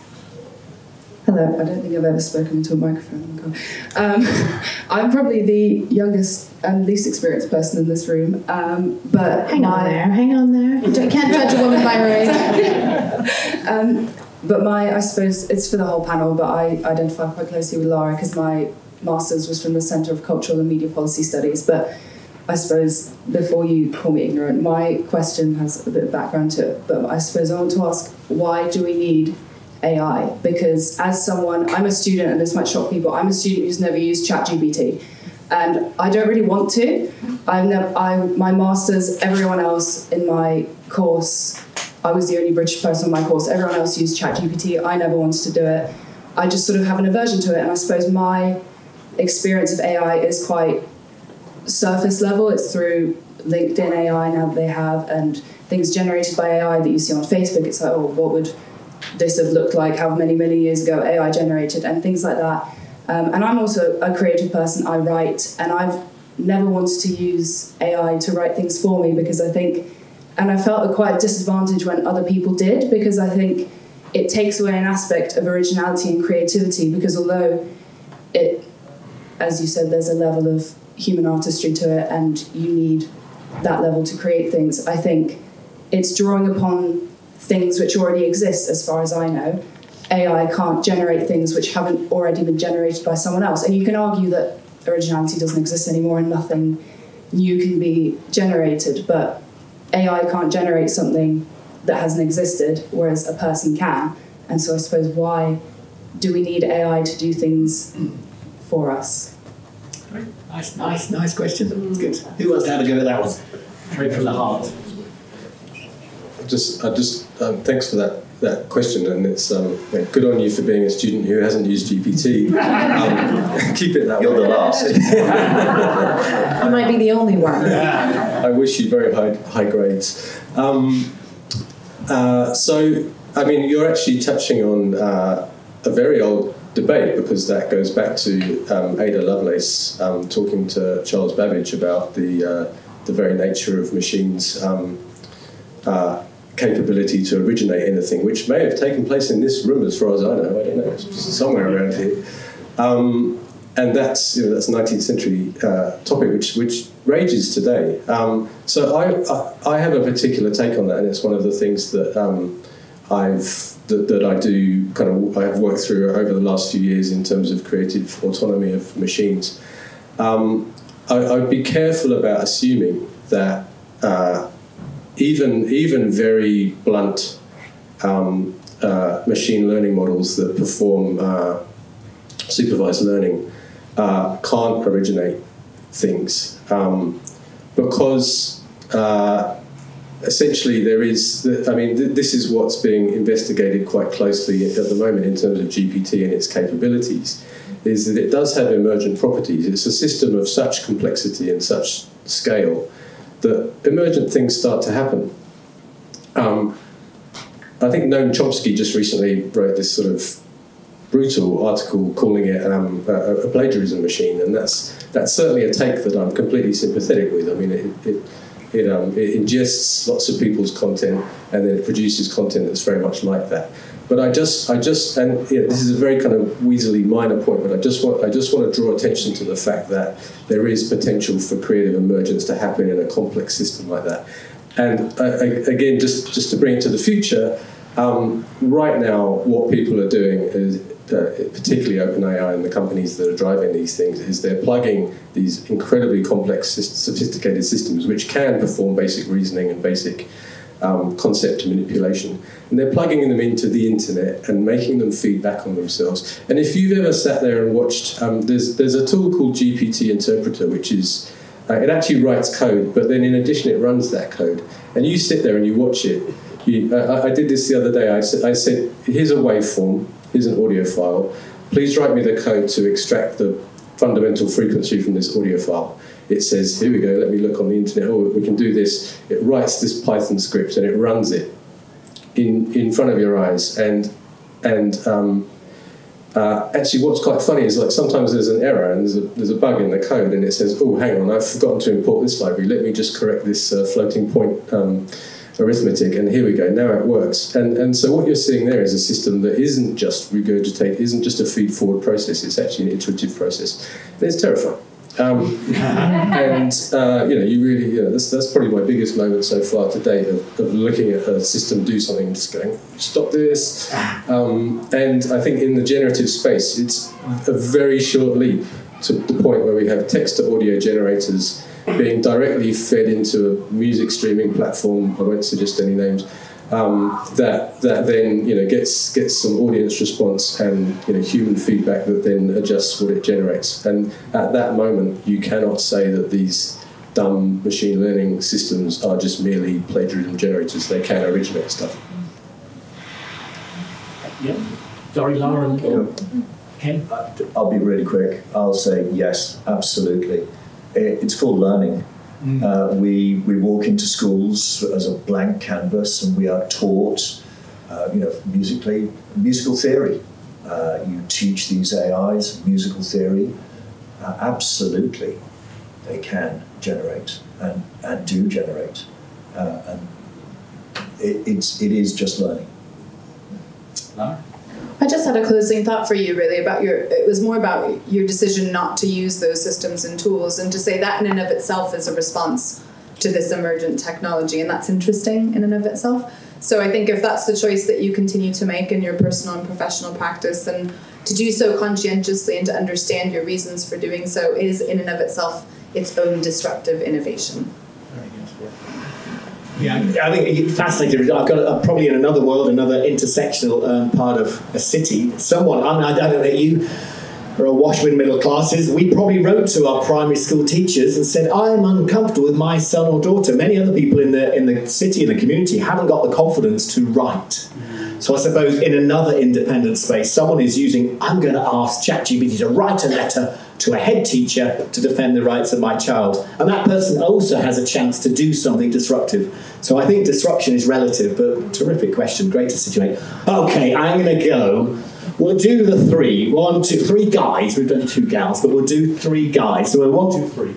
Hello, I don't think I've ever spoken into a microphone. Um, I'm probably the youngest and least experienced person in this room, um, but hang on there, hang on there. You can't judge a woman by her age. um, but my, I suppose it's for the whole panel, but I identify quite closely with Lara because my master's was from the Centre of Cultural and Media Policy Studies. But I suppose before you call me ignorant, my question has a bit of background to it. But I suppose I want to ask why do we need AI? Because as someone, I'm a student, and this might shock people, I'm a student who's never used ChatGPT. And I don't really want to. I've never, I, my master's, everyone else in my course, I was the only British person on my course. Everyone else used ChatGPT. I never wanted to do it. I just sort of have an aversion to it. And I suppose my experience of AI is quite surface level. It's through LinkedIn AI now that they have, and things generated by AI that you see on Facebook. It's like, oh, what would this have looked like? How many, many years ago AI generated, and things like that. Um, and I'm also a creative person. I write, and I've never wanted to use AI to write things for me because I think, and I felt a quite disadvantage when other people did because I think it takes away an aspect of originality and creativity because although it as you said, there's a level of human artistry to it, and you need that level to create things. I think it's drawing upon things which already exist, as far as I know. AI can't generate things which haven't already been generated by someone else. And you can argue that originality doesn't exist anymore and nothing new can be generated, but AI can't generate something that hasn't existed, whereas a person can. And so I suppose why do we need AI to do things for us? Nice, nice, nice question. Good. Who wants to have a go at that one? Straight from the heart. Just, I just um, thanks for that that question, and it's um, yeah, good on you for being a student who hasn't used GPT. Um, keep it that You're way. the last. you might be the only one. Yeah. I wish you very high high grades. Um, uh, so, I mean, you're actually touching on uh, a very old debate because that goes back to um, Ada Lovelace um, talking to Charles Babbage about the uh, the very nature of machines um, uh, capability to originate anything, which may have taken place in this room, as far as I know. I don't know, it's just somewhere around here. Um, and that's you know, that's a 19th century uh, topic which which rages today. Um, so I, I, I have a particular take on that, and it's one of the things that um, I've that, that I do kind of I have worked through over the last few years in terms of creative autonomy of machines. Um, I, would be careful about assuming that uh, even even very blunt um, uh, machine learning models that perform uh, supervised learning uh, can't originate things um, because uh, essentially there is i mean th- this is what's being investigated quite closely at the moment in terms of gpt and its capabilities is that it does have emergent properties. It's a system of such complexity and such scale that emergent things start to happen um, i think noam chomsky just recently wrote this sort of brutal article calling it um, a, a, plagiarism machine, and that's that's certainly a take that I'm completely sympathetic with. I mean, it, it, it, um, it ingests lots of people's content and then it produces content that's very much like that. But I just, I just, and yeah, this is a very kind of weaselly minor point, but I just want, I just want to draw attention to the fact that there is potential for creative emergence to happen in a complex system like that. And uh, again, just just to bring it to the future, um, right now, what people are doing is uh, particularly OpenAI and the companies that are driving these things, is they're plugging these incredibly complex, sophisticated systems which can perform basic reasoning and basic um, concept manipulation. And they're plugging them into the internet and making them feed back on themselves. And if you've ever sat there and watched, um, there's, there's a tool called GPT Interpreter, which is, uh, it actually writes code, but then in addition, it runs that code. And you sit there and you watch it. You, uh, I did this the other day. I said, I said, here's a waveform here's an audio file. Please write me the code to extract the fundamental frequency from this audio file. It says, here we go, let me look on the internet, oh, we can do this. It writes this Python script and it runs it in, in front of your eyes. And, and um, uh, actually, what's quite funny is like sometimes there's an error and there's a, there's a bug in the code and it says, oh, hang on, I've forgotten to import this library. Let me just correct this uh, floating point um, arithmetic, and here we go, now it works. And, and so what you're seeing there is a system that isn't just regurgitate, isn't just a feed forward process, it's actually an iterative process. And it's terrifying. Um, and uh, you know, you really, you know, that's, that's probably my biggest moment so far to date of, of looking at a system do something and just going, stop this. Um, and I think in the generative space, it's a very short leap to the point where we have text to audio generators being directly fed into a music streaming platform. I won't suggest any names. Um, that that then you know gets gets some audience response and you know human feedback that then adjusts what it generates. And at that moment, you cannot say that these dumb machine learning systems are just merely plagiarism generators. They can originate stuff. Yeah. Sorry, Lauren. Ken? I'll be really quick. I'll say yes, absolutely it's called learning. Mm. Uh, we, we walk into schools as a blank canvas and we are taught, uh, you know, musically, musical theory. Uh, you teach these AIs musical theory. Uh, absolutely, they can generate and, and do generate. Uh, and it, it's, it is just learning. Lara? I just had a closing thought for you, really, about your. It was more about your decision not to use those systems and tools, and to say that in and of itself is a response to this emergent technology, and that's interesting in and of itself. So I think if that's the choice that you continue to make in your personal and professional practice, and to do so conscientiously and to understand your reasons for doing so is in and of itself its own disruptive innovation. Yeah, I think it's fascinating. I've got a, probably in another world, another intersectional um, part of a city. Someone, I, mean, I don't know you are a Washburn middle classes. We probably wrote to our primary school teachers and said, "I'm uncomfortable with my son or daughter." Many other people in the in the city in the community haven't got the confidence to write. So I suppose in another independent space, someone is using, I'm going to ask ChatGPT to write a letter to a head teacher to defend the rights of my child. And that person also has a chance to do something disruptive. So I think disruption is relative, but terrific question. Great to situate. Okay, I'm going to go. We'll do the three. One, two, three guys. We've done two gals, but we'll do three guys. So we're one, two, three.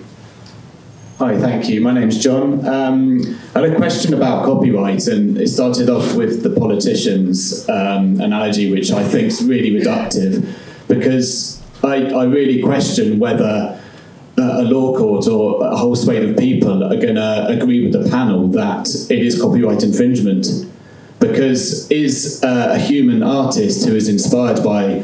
Hi, thank you. My name's John. Um, I had a question about copyright, and it started off with the politicians um, analogy, which I think is really reductive, because I, I really question whether uh, a law court or a whole swathe of people are going to agree with the panel that it is copyright infringement. Because is uh, a human artist who is inspired by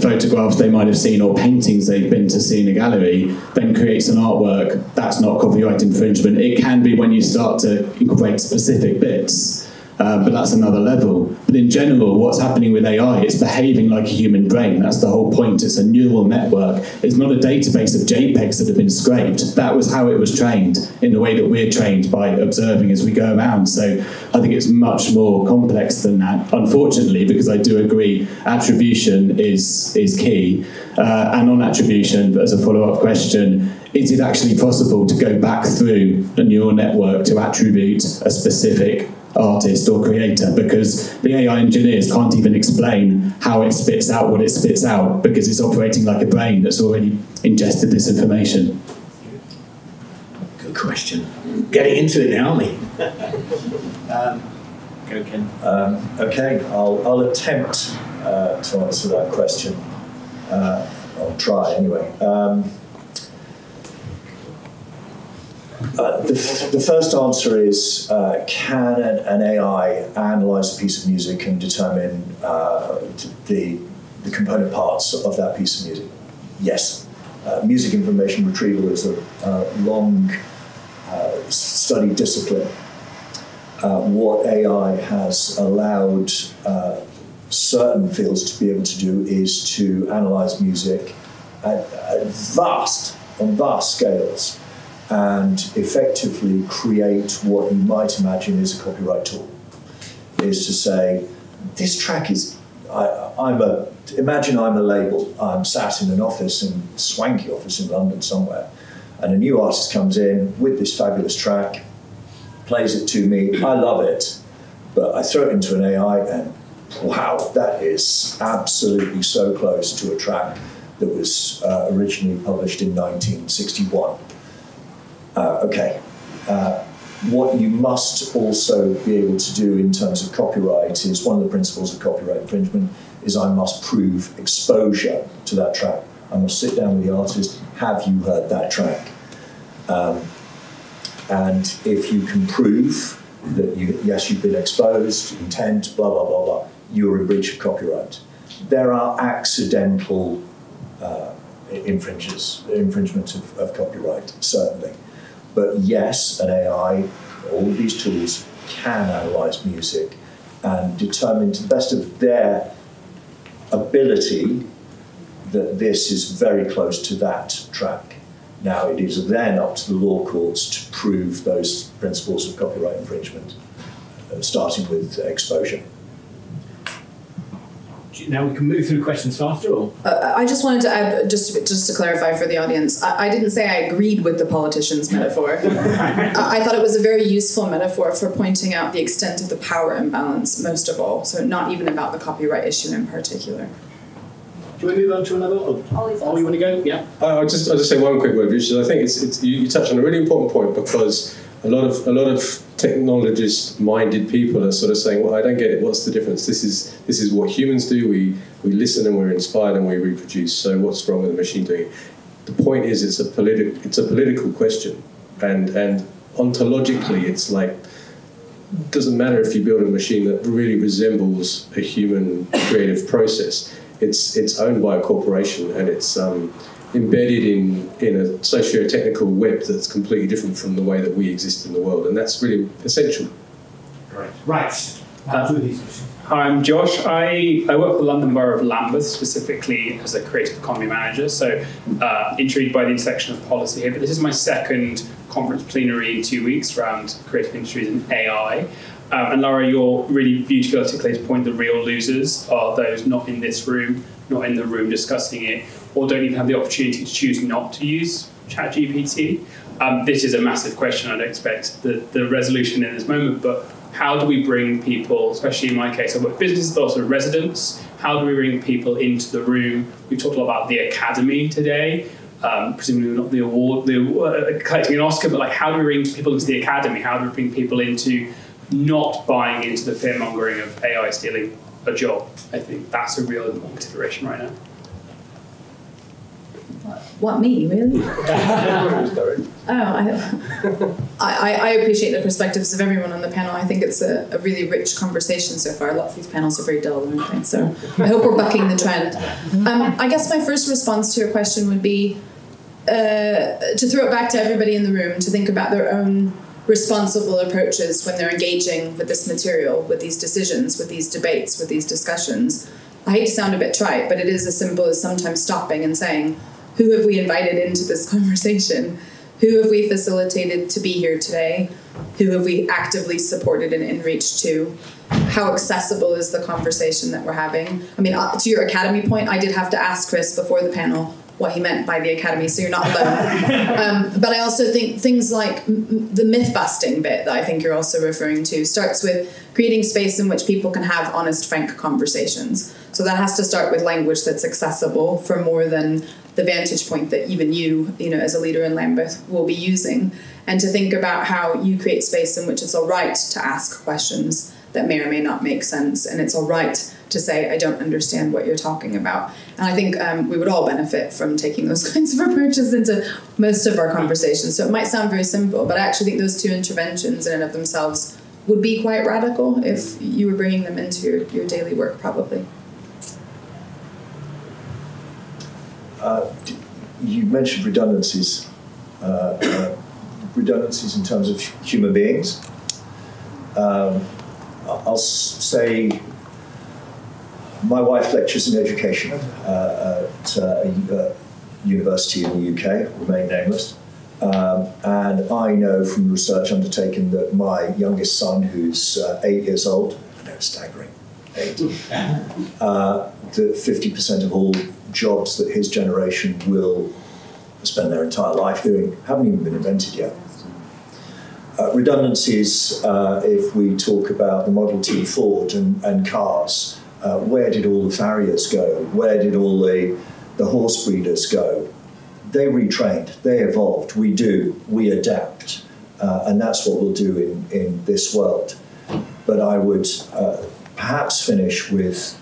photographs they might have seen or paintings they've been to see in a gallery then creates an artwork, that's not copyright infringement. It can be when you start to incorporate specific bits. Um, but that's another level. But in general, what's happening with AI, it's behaving like a human brain. That's the whole point. It's a neural network. It's not a database of JPEGs that have been scraped. That was how it was trained in the way that we're trained by observing as we go around. So I think it's much more complex than that, unfortunately, because I do agree attribution is, is key. Uh, and on attribution, as a follow up question, is it actually possible to go back through a neural network to attribute a specific artist or creator because the AI engineers can't even explain how it spits out what it spits out because it's operating like a brain that's already ingested this information. Good question. Getting into it now, aren't we? um, go, Ken. Um, okay, I'll, I'll attempt uh, to answer that question. Uh, I'll try anyway. Um, uh, the, the, first answer is uh, can an, an, AI analyze a piece of music and determine uh, the, the component parts of that piece of music? Yes. Uh, music information retrieval is a long uh, studied discipline. what AI has allowed certain fields to be able to do is to analyze music at, at vast, on vast scales and effectively create what you might imagine is a copyright tool. Is to say, this track is, I, I'm a, imagine I'm a label, I'm sat in an office, in swanky office in London somewhere, and a new artist comes in with this fabulous track, plays it to me, I love it, but I throw it into an AI and wow, that is absolutely so close to a track that was uh, originally published in 1961 uh, okay. Uh, what you must also be able to do in terms of copyright is one of the principles of copyright infringement is I must prove exposure to that track. I must sit down with the artist, have you heard that track? Um, and if you can prove that you, yes, you've been exposed, intent, blah, blah, blah, blah, you're in breach of copyright. There are accidental uh, infringes, infringement of, of copyright, certainly. But yes, an AI, all of these tools can analyze music and determine to the best of their ability that this is very close to that track. Now, it is then up to the law courts to prove those principles of copyright infringement, uh, starting with exposure now we can move through questions faster or uh, i just wanted to add just just to clarify for the audience i, I didn't say i agreed with the politician's metaphor I, I thought it was a very useful metaphor for pointing out the extent of the power imbalance most of all so not even about the copyright issue in particular do we move on to another? Or, oh, you want to go? Yeah. I'll just I'll just say one quick word, which is I think it's, it's you, you touched on a really important point because a lot of a lot of technologist minded people are sort of saying, well, I don't get it. What's the difference? This is this is what humans do. We we listen and we're inspired and we reproduce. So what's wrong with the machine doing? The point is, it's a political it's a political question, and and ontologically, it's like it doesn't matter if you build a machine that really resembles a human creative process. It's it's owned by a corporation and it's um, embedded in, in a socio-technical web that's completely different from the way that we exist in the world, and that's really essential. Right. Right. Uh, Hi, I'm Josh. I, I work for the London Borough of Lambeth specifically as a creative economy manager, so uh, intrigued by the intersection of policy here. But this is my second conference plenary in two weeks around creative industries and AI. Um, and Lara, you're really beautifully articulated point the real losers are those not in this room, not in the room discussing it, or don't even have the opportunity to choose not to use ChatGPT. Um, this is a massive question. I don't expect the, the resolution in this moment, but how do we bring people, especially in my case, I work businesses, but also residents, how do we bring people into the room? We talked a lot about the academy today. um, presumably not the award, the uh, collecting an Oscar, but like how do we bring people into the academy? How do we bring people into not buying into the fear mongering of AI stealing a job? I think that's a real important consideration right now. What me really? oh, I, I, I appreciate the perspectives of everyone on the panel. I think it's a, a really rich conversation so far. Lots of these panels are very dull, aren't they? So I hope we're bucking the trend. Um, I guess my first response to your question would be uh, to throw it back to everybody in the room to think about their own responsible approaches when they're engaging with this material, with these decisions, with these debates, with these discussions. I hate to sound a bit trite, but it is as simple as sometimes stopping and saying, who have we invited into this conversation? Who have we facilitated to be here today? Who have we actively supported and in reach to? How accessible is the conversation that we're having? I mean, uh, to your academy point, I did have to ask Chris before the panel what he meant by the academy, so you're not alone. um, but I also think things like m- the myth busting bit that I think you're also referring to starts with creating space in which people can have honest, frank conversations. So that has to start with language that's accessible for more than the vantage point that even you, you know, as a leader in Lambeth will be using, and to think about how you create space in which it's all right to ask questions that may or may not make sense, and it's all right to say, I don't understand what you're talking about. And I think um, we would all benefit from taking those kinds of approaches into most of our conversations. So it might sound very simple, but I actually think those two interventions in and of themselves would be quite radical if you were bringing them into your, your daily work, probably. You mentioned redundancies, uh, uh, redundancies in terms of human beings. Um, I'll say my wife lectures in education uh, at a university in the UK, remain nameless. Um, and I know from research undertaken that my youngest son, who's uh, eight years old, I know staggering, uh, that 50% of all jobs that his generation will spend their entire life doing haven't even been invented yet. Uh, redundancies, uh, if we talk about the Model T Ford and, and cars, uh, where did all the farriers go? Where did all the, the horse breeders go? They retrained, they evolved, we do, we adapt. Uh, and that's what we'll do in, in this world. But I would uh, perhaps finish with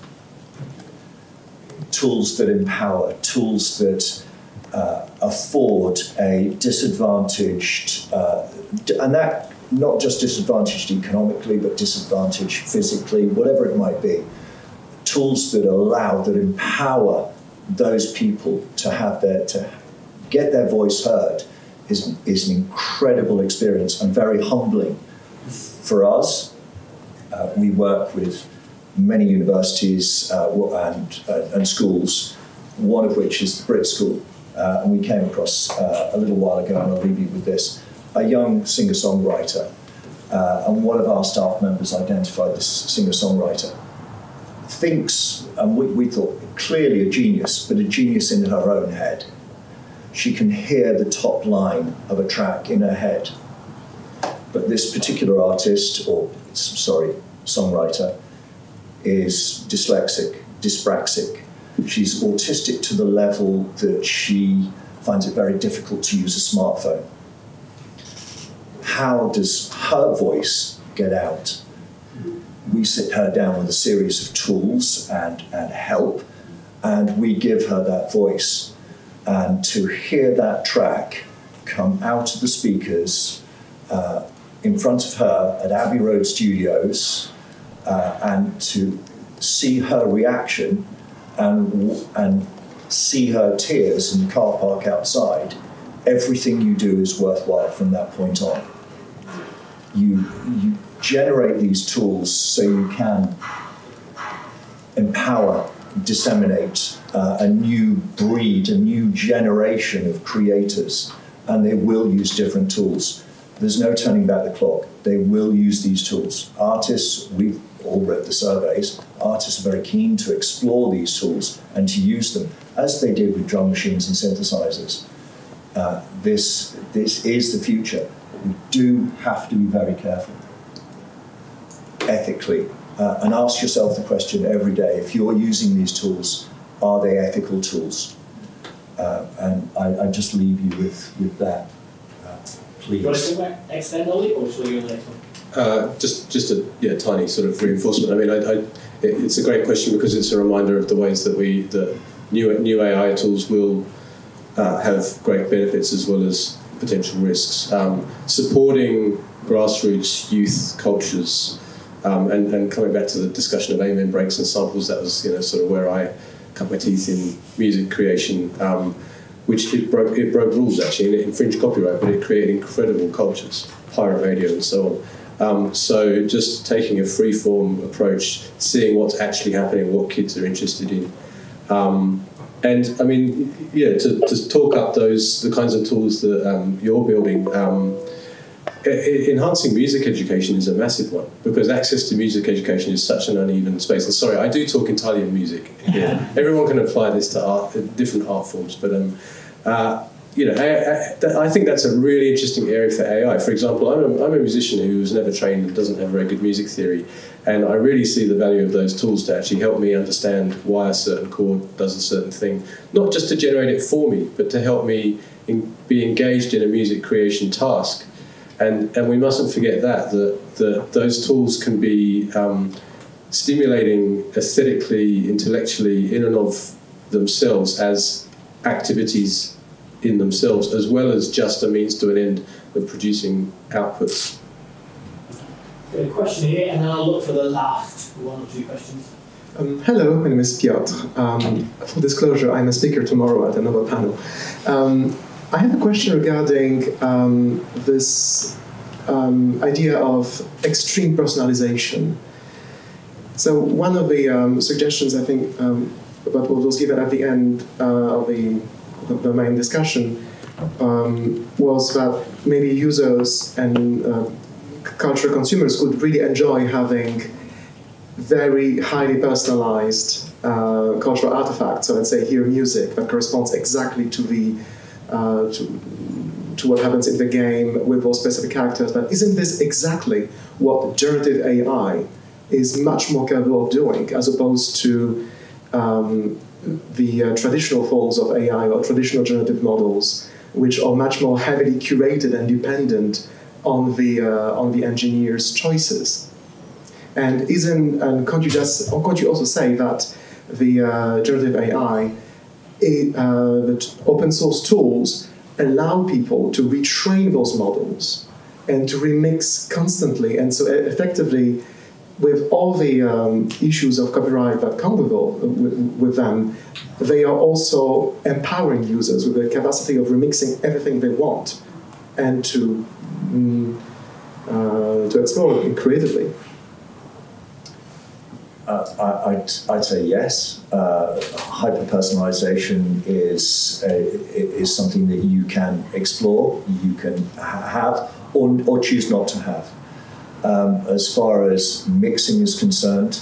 tools that empower, tools that uh, afford a disadvantaged, uh, and that not just disadvantaged economically, but disadvantaged physically, whatever it might be. Tools that allow, that empower those people to have their, to get their voice heard is, is an incredible experience and very humbling for us. Uh, we work with many universities uh, and, and schools, one of which is the Brit School. Uh, and we came across uh, a little while ago, and I'll leave you with this, a young singer-songwriter. And one of our staff members identified this singer-songwriter. Thinks, and we, we thought, clearly a genius, but a genius in her own head. She can hear the top line of a track in her head. But this particular artist, or sorry, songwriter, is dyslexic, dyspraxic. She's autistic to the level that she finds it very difficult to use a smartphone. How does her voice get out? We sit her down with a series of tools and, and help, and we give her that voice. And to hear that track come out of the speakers uh, in front of her at Abbey Road Studios uh, and to see her reaction and, and see her tears in the car park outside, everything you do is worthwhile from that point on. You, you generate these tools so you can empower, disseminate uh, a new breed, a new generation of creators, and they will use different tools. There's no turning back the clock. They will use these tools. Artists, we've all read the surveys, artists are very keen to explore these tools and to use them, as they did with drum machines and synthesizers. Uh, this, this is the future. We do have to be very careful, ethically, uh, and ask yourself the question every day if you're using these tools, are they ethical tools? uh, and I, I just leave you with, with that, please. Do you want to talk about externally, or shall we go next one? Uh, just, just a yeah, tiny sort of reinforcement. I mean, I, I, it, it's a great question because it's a reminder of the ways that we that new new AI tools will uh, have great benefits as well as potential risks. Um, supporting grassroots youth cultures, um, and, and coming back to the discussion of amen breaks and samples, that was you know sort of where I cut my teeth in music creation. Um, which it broke, it broke rules actually, and it infringed copyright, but it created incredible cultures, pirate radio and so on. Um, so just taking a free form approach, seeing what's actually happening, what kids are interested in. Um, and I mean, yeah, to, to talk up those, the kinds of tools that um, you're building, um, enhancing music education is a massive one because access to music education is such an uneven space. And sorry, I do talk entirely in music. Yeah. Everyone can apply this to art, different art forms, but um, uh, you know, I, I, think that's a really interesting area for AI. For example, I'm a, I'm a musician who was never trained and doesn't have very good music theory, and I really see the value of those tools to actually help me understand why a certain chord does a certain thing, not just to generate it for me, but to help me in, be engaged in a music creation task. And, and we mustn't forget that, that, that those tools can be um, stimulating aesthetically, intellectually, in and of themselves as activities in themselves, as well as just a means to an end of producing outputs. a question here, and then I'll look for the last one or two questions. Um, hello, my name is Piotr. Um, for disclosure, I'm a speaker tomorrow at another panel. Um, I have a question regarding um, this um, idea of extreme personalization. So one of the um, suggestions I think about what was given at the end uh, of the the, the main discussion um, was that maybe users and uh, cultural consumers could really enjoy having very highly personalized uh, cultural artifacts. So let's say here music that corresponds exactly to the uh, to, to what happens in the game with those specific characters. But isn't this exactly what generative AI is much more capable of doing, as opposed to um, the uh, traditional forms of AI or traditional generative models, which are much more heavily curated and dependent on the uh, on the engineer's choices. And isn't and can't you just or can't you also say that the uh, generative AI, it, uh, open source tools allow people to retrain those models and to remix constantly, and so effectively with all the um, issues of copyright that come with, all, with, with, them, they are also empowering users with the capacity of remixing everything they want and to, mm, uh, to explore creatively. Uh, I, would I'd say yes. Uh, Hyper personalization is, is something that you can explore, you can have, or, or choose not to have. Um, as far as mixing is concerned,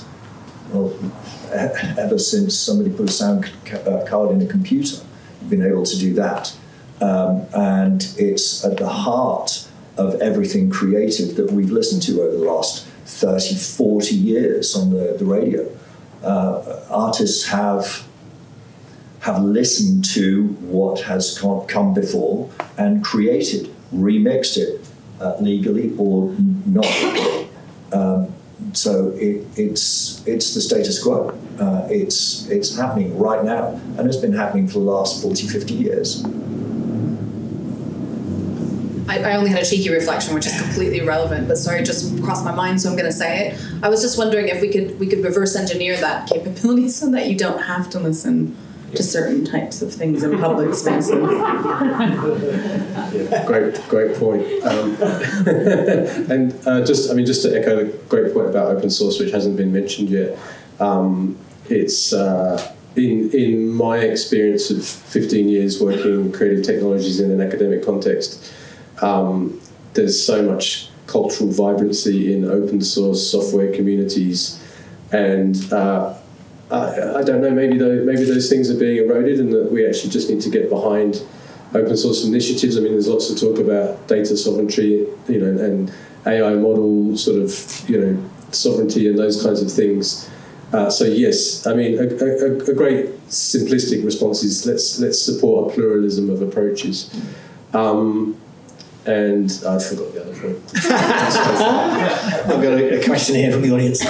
well, ever since somebody put a sound uh, card in a computer, you've been able to do that. Um, and it's at the heart of everything creative that we've listened to over the last 30, 40 years on the, the radio. Uh, artists have have listened to what has come before and created, remixed it, uh, legally or not. Um, so it, it's it's the status quo. Uh, it's it's happening right now, and it's been happening for the last 40, 50 years. I, I only had a cheeky reflection, which is completely irrelevant, but sorry, just crossed my mind, so I'm going to say it. I was just wondering if we could we could reverse engineer that capability so that you don't have to listen to certain types of things in public spaces. great, great point. Um, and uh, just, I mean, just to echo the great point about open source, which hasn't been mentioned yet. Um, it's uh, in in my experience of 15 years working in creative technologies in an academic context. Um, there's so much cultural vibrancy in open source software communities, and uh, I, I don't know, maybe those, maybe those things are being eroded and that we actually just need to get behind open source initiatives. I mean, there's lots of talk about data sovereignty, you know, and AI model sort of, you know, sovereignty and those kinds of things. Uh, so yes, I mean a, a, a, great simplistic response is let's let's support a pluralism of approaches. Um, and I forgot the other point. I've got a, a, question here from the audience.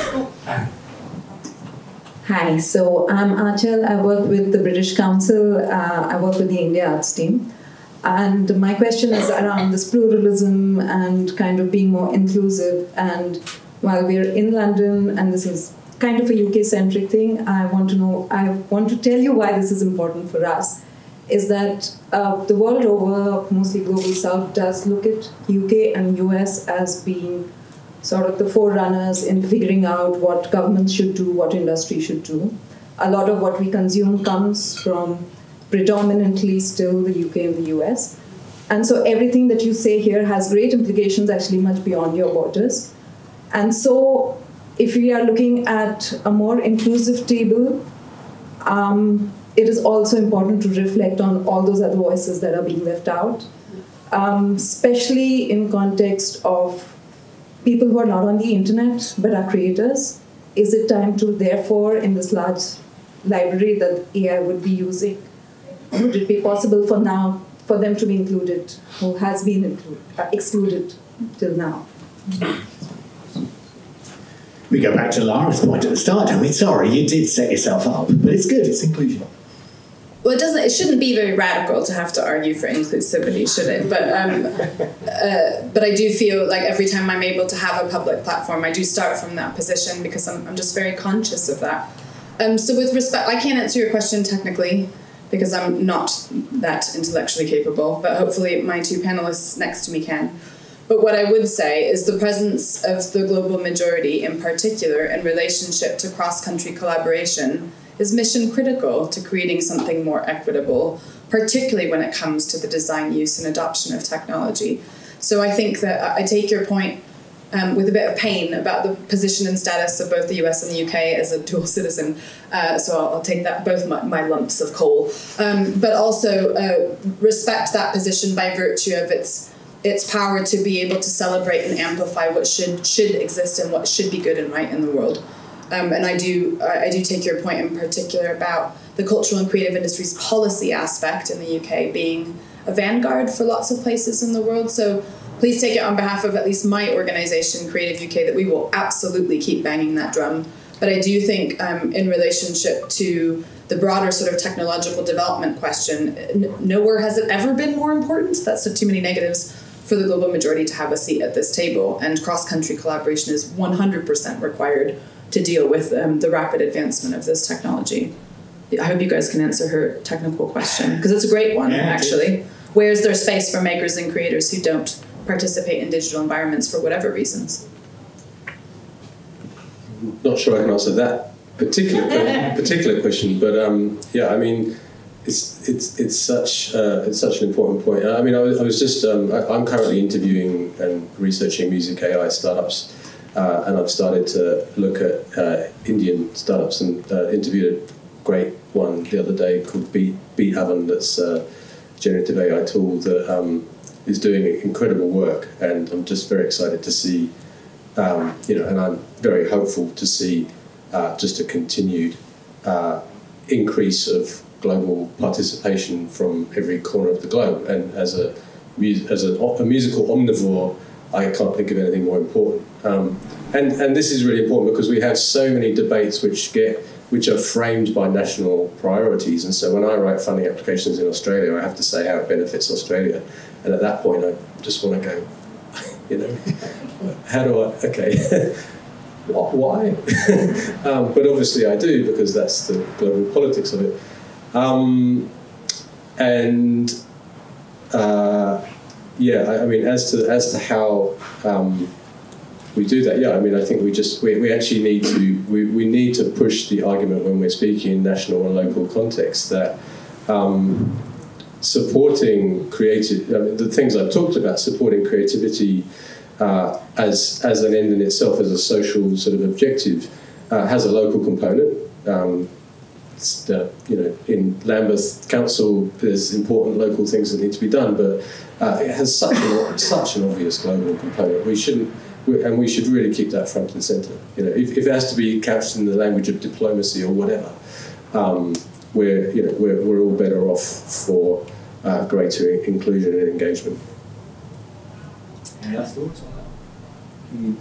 Hi, so I'm Achal. I work with the British Council. Uh, I work with the India Arts team. And my question is around this pluralism and kind of being more inclusive. And while we're in London, and this is kind of a UK centric thing, I want to know, I want to tell you why this is important for us. Is that uh, the world over, mostly global south, does look at UK and US as being sort of the forerunners in figuring out what governments should do, what industry should do. A lot of what we consume comes from predominantly still the UK and the US. And so everything that you say here has great implications actually much beyond your borders. And so if we are looking at a more inclusive table, um, it is also important to reflect on all those other voices that are being left out, um, especially in context of people who are not on the internet but are creators. Is it time to, therefore, in this large library that AI would be using, would it be possible for now for them to be included, who has been included, uh, excluded till now? We go back to Lara's point at the start, don't we? Sorry, you did set yourself up, but it's good, it's inclusion. Well, it doesn't. It shouldn't be very radical to have to argue for inclusivity, should it? But um, uh, but I do feel like every time I'm able to have a public platform, I do start from that position because I'm, I'm just very conscious of that. Um, so with respect, I can't answer your question technically because I'm not that intellectually capable, but hopefully my two panelists next to me can. But what I would say is the presence of the global majority, in particular, in relationship to cross country collaboration, is mission critical to creating something more equitable, particularly when it comes to the design, use, and adoption of technology. So I think that I take your point um, with a bit of pain about the position and status of both the US and the UK as a dual citizen. Uh, so I'll, I'll, take that both my, my lumps of coal, um, but also uh, respect that position by virtue of its its power to be able to celebrate and amplify what should should exist and what should be good and right in the world. Um, and I do I do take your point in particular about the cultural and creative industries policy aspect in the UK being a vanguard for lots of places in the world. So please take it on behalf of at least my organization, Creative UK, that we will absolutely keep banging that drum. But I do think, um, in relationship to the broader sort of technological development question, nowhere has it ever been more important. That's too many negatives for the global majority to have a seat at this table. And cross country collaboration is 100% required to deal with um, the rapid advancement of this technology. I hope you guys can answer her technical question because it's a great one, yeah, actually. Where's there space for makers and creators who don't participate in digital environments for whatever reasons. Not sure I can answer that particular particular question, but um, yeah, I mean, it's it's it's such uh, it's such an important point. I mean, I was, I was just um, I, am currently interviewing and researching music AI startups, uh, and I've started to look at uh, Indian startups and uh, interviewed a great one the other day called Beat Beatoven. That's a generative AI tool that um, is doing incredible work, and I'm just very excited to see, um, you know, and I'm very hopeful to see uh, just a continued uh, increase of global participation from every corner of the globe. And as a as a, a musical omnivore, I can't think of anything more important. Um, and and this is really important because we have so many debates which get which are framed by national priorities. And so when I write funding applications in Australia, I have to say how it benefits Australia. And at that point, I just want to go, you know, how do I, okay, why? um, but obviously I do because that's the global politics of it. Um, and uh, yeah, I, I, mean, as to as to how um, we do that, yeah, I mean, I think we just we, we actually need to we, we need to push the argument when we're speaking in national and local context that um, supporting creative, I mean, the things I've talked about, supporting creativity uh, as, as an end in itself, as a social sort of objective, uh, has a local component. Um, you know, in Lambeth Council, there's important local things that need to be done, but uh, it has such an, such an obvious global component. We shouldn't and we should really keep that front and centre. You know, if, if, it has to be couched in the language of diplomacy or whatever, um, we're you know we're, we're all better off for uh, greater inclusion and engagement. Any thoughts on that?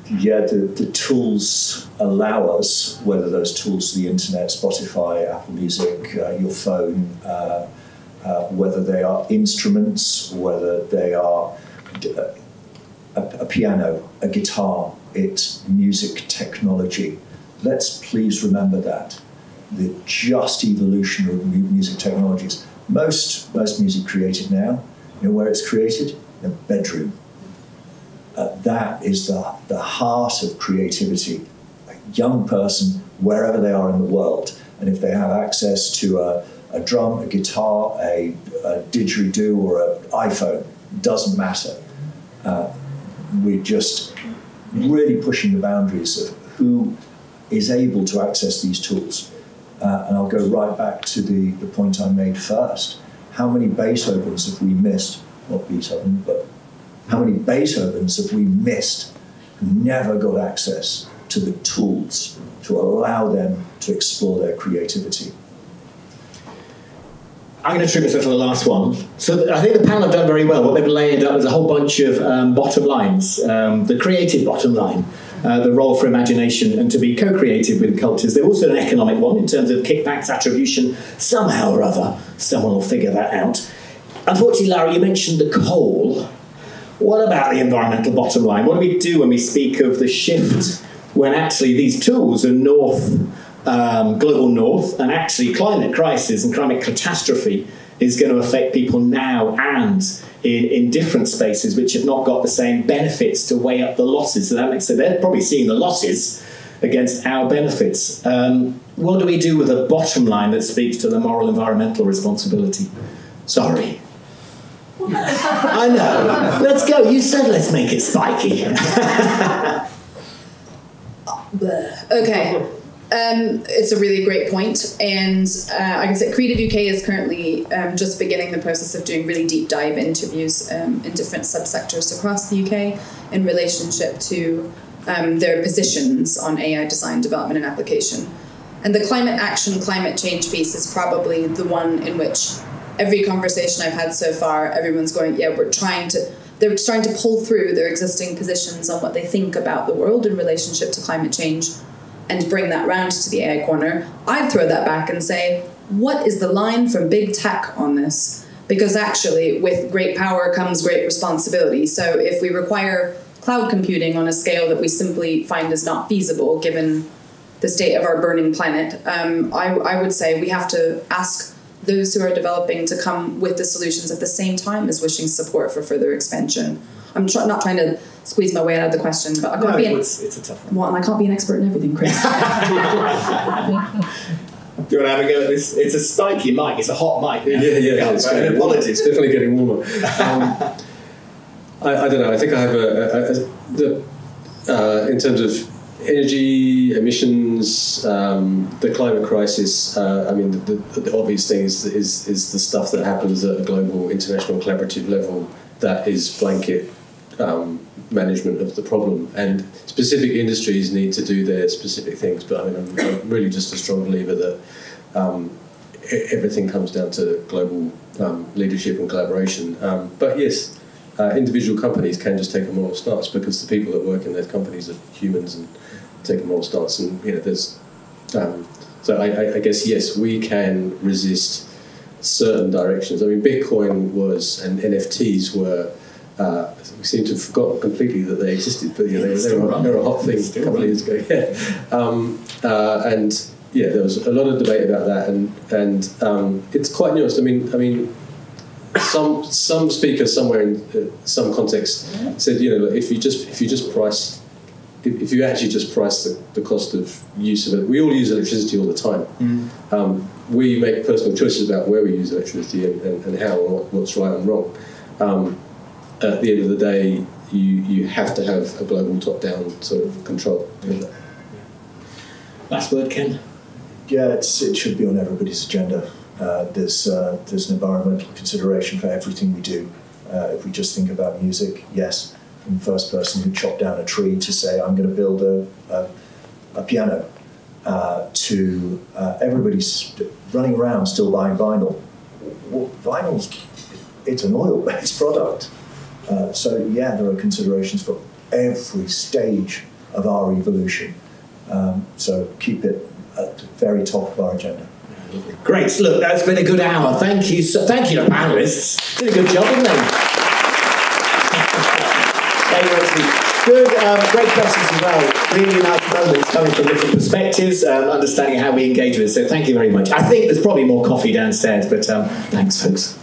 Yeah, the, the tools allow us, whether those tools are the internet, Spotify, Apple Music, uh, your phone, uh, uh, whether they are instruments, whether they are uh, a, piano, a guitar, it's music technology. Let's please remember that. The just evolution of music technologies. Most, most music created now, you know where it's created? In a bedroom. Uh, that is the, the heart of creativity. A young person, wherever they are in the world, and if they have access to a, a drum, a guitar, a, a didgeridoo, or an iPhone, doesn't matter. Uh, we're just really pushing the boundaries of who is able to access these tools. Uh, and I'll go right back to the, the point I made first. How many Beethovens have we missed? Not Beethoven, but how many Beethovens have we missed who never got access to the tools to allow them to explore their creativity? I'm going to treat myself to the last one. So I think the panel have done very well. What they've laid up is a whole bunch of um, bottom lines. Um, the creative bottom line, uh, the role for imagination and to be co-creative with cultures. They've also an economic one in terms of kickbacks, attribution. Somehow or other, someone will figure that out. Unfortunately, Lara, you mentioned the coal. What about the environmental bottom line? What do we do when we speak of the shift when actually these tools are north um, global north, and actually climate crisis and climate catastrophe is going to affect people now and in, in different spaces which have not got the same benefits to weigh up the losses. So that makes sense. They're probably seeing the losses against our benefits. Um, what do we do with a bottom line that speaks to the moral environmental responsibility? Sorry. I know. Let's go. You said let's make it spiky. okay. Um, it's a really great point, and uh, like I said, Creative UK is currently um, just beginning the process of doing really deep dive interviews um, in different subsectors across the UK in relationship to um, their positions on AI design, development, and application. And the climate action, climate change piece is probably the one in which every conversation I've had so far, everyone's going, yeah, we're trying to. They're trying to pull through their existing positions on what they think about the world in relationship to climate change and bring that round to the AI corner, I'd throw that back and say, what is the line from big tech on this? Because actually, with great power comes great responsibility. So if we require cloud computing on a scale that we simply find is not feasible given the state of our burning planet, um, I, I would say we have to ask those who are developing to come with the solutions at the same time as wishing support for further expansion. I'm tr- not trying to squeeze my way out of the question, but I can't no, be. An, it's, it's a tough one. Well, and I can't be an expert in everything, Chris. Do you want to have a go at this? It's a spiky mic. It's a hot mic. Yeah, yeah, yeah. It's, getting, apologies. it's definitely getting warmer. Um, I, I, don't know. I think I have a, a, a the, uh, in terms of energy emissions, um, the climate crisis. Uh, I mean, the, the, the, obvious thing is, is is the stuff that happens at a global, international, collaborative level that is blanket um, management of the problem. And specific industries need to do their specific things. But I mean, I'm, I'm really just a strong believer that um, everything comes down to global um, leadership and collaboration. Um, but yes, uh, individual companies can just take a moral stance because the people that work in those companies are humans and take a moral stance. And you know, there's um, so I, I guess yes, we can resist certain directions. I mean, Bitcoin was and NFTs were uh, we seem to have forgotten completely that they existed, but yeah, they, they, were, they were a hot thing a couple of years ago. Yeah. Um, uh, and yeah, there was a lot of debate about that, and and um, it's quite nuanced. I mean, I mean, some some speaker somewhere in uh, some context said, you know, if you just if you just price. If, if you actually just price the, the cost of use of it, we all use electricity all the time. Mm. Um, we make personal choices about where we use electricity and, and, and how and what, what's right and wrong. Um, at the end of the day, you, you have to have a global top-down sort of control. Last word, Ken. Yeah, it's, it should be on everybody's agenda. Uh, there's uh, there's an environmental consideration for everything we do. Uh, if we just think about music, yes, from the first person who chopped down a tree to say, I'm going to build a, a, a piano, to everybody's running around still buying vinyl. Well, vinyl's, it's an oil-based product. Uh, so yeah, there are considerations for every stage of our evolution. Um, so keep it at the very top of our agenda. Great. Look, that's been a good hour. Thank you. So, thank you to panelists. Did a good job, didn't they? Good, um, great questions as well. Really nice moments coming from different perspectives, um, understanding how we engage with it. So thank you very much. I think there's probably more coffee downstairs, but um, thanks, folks.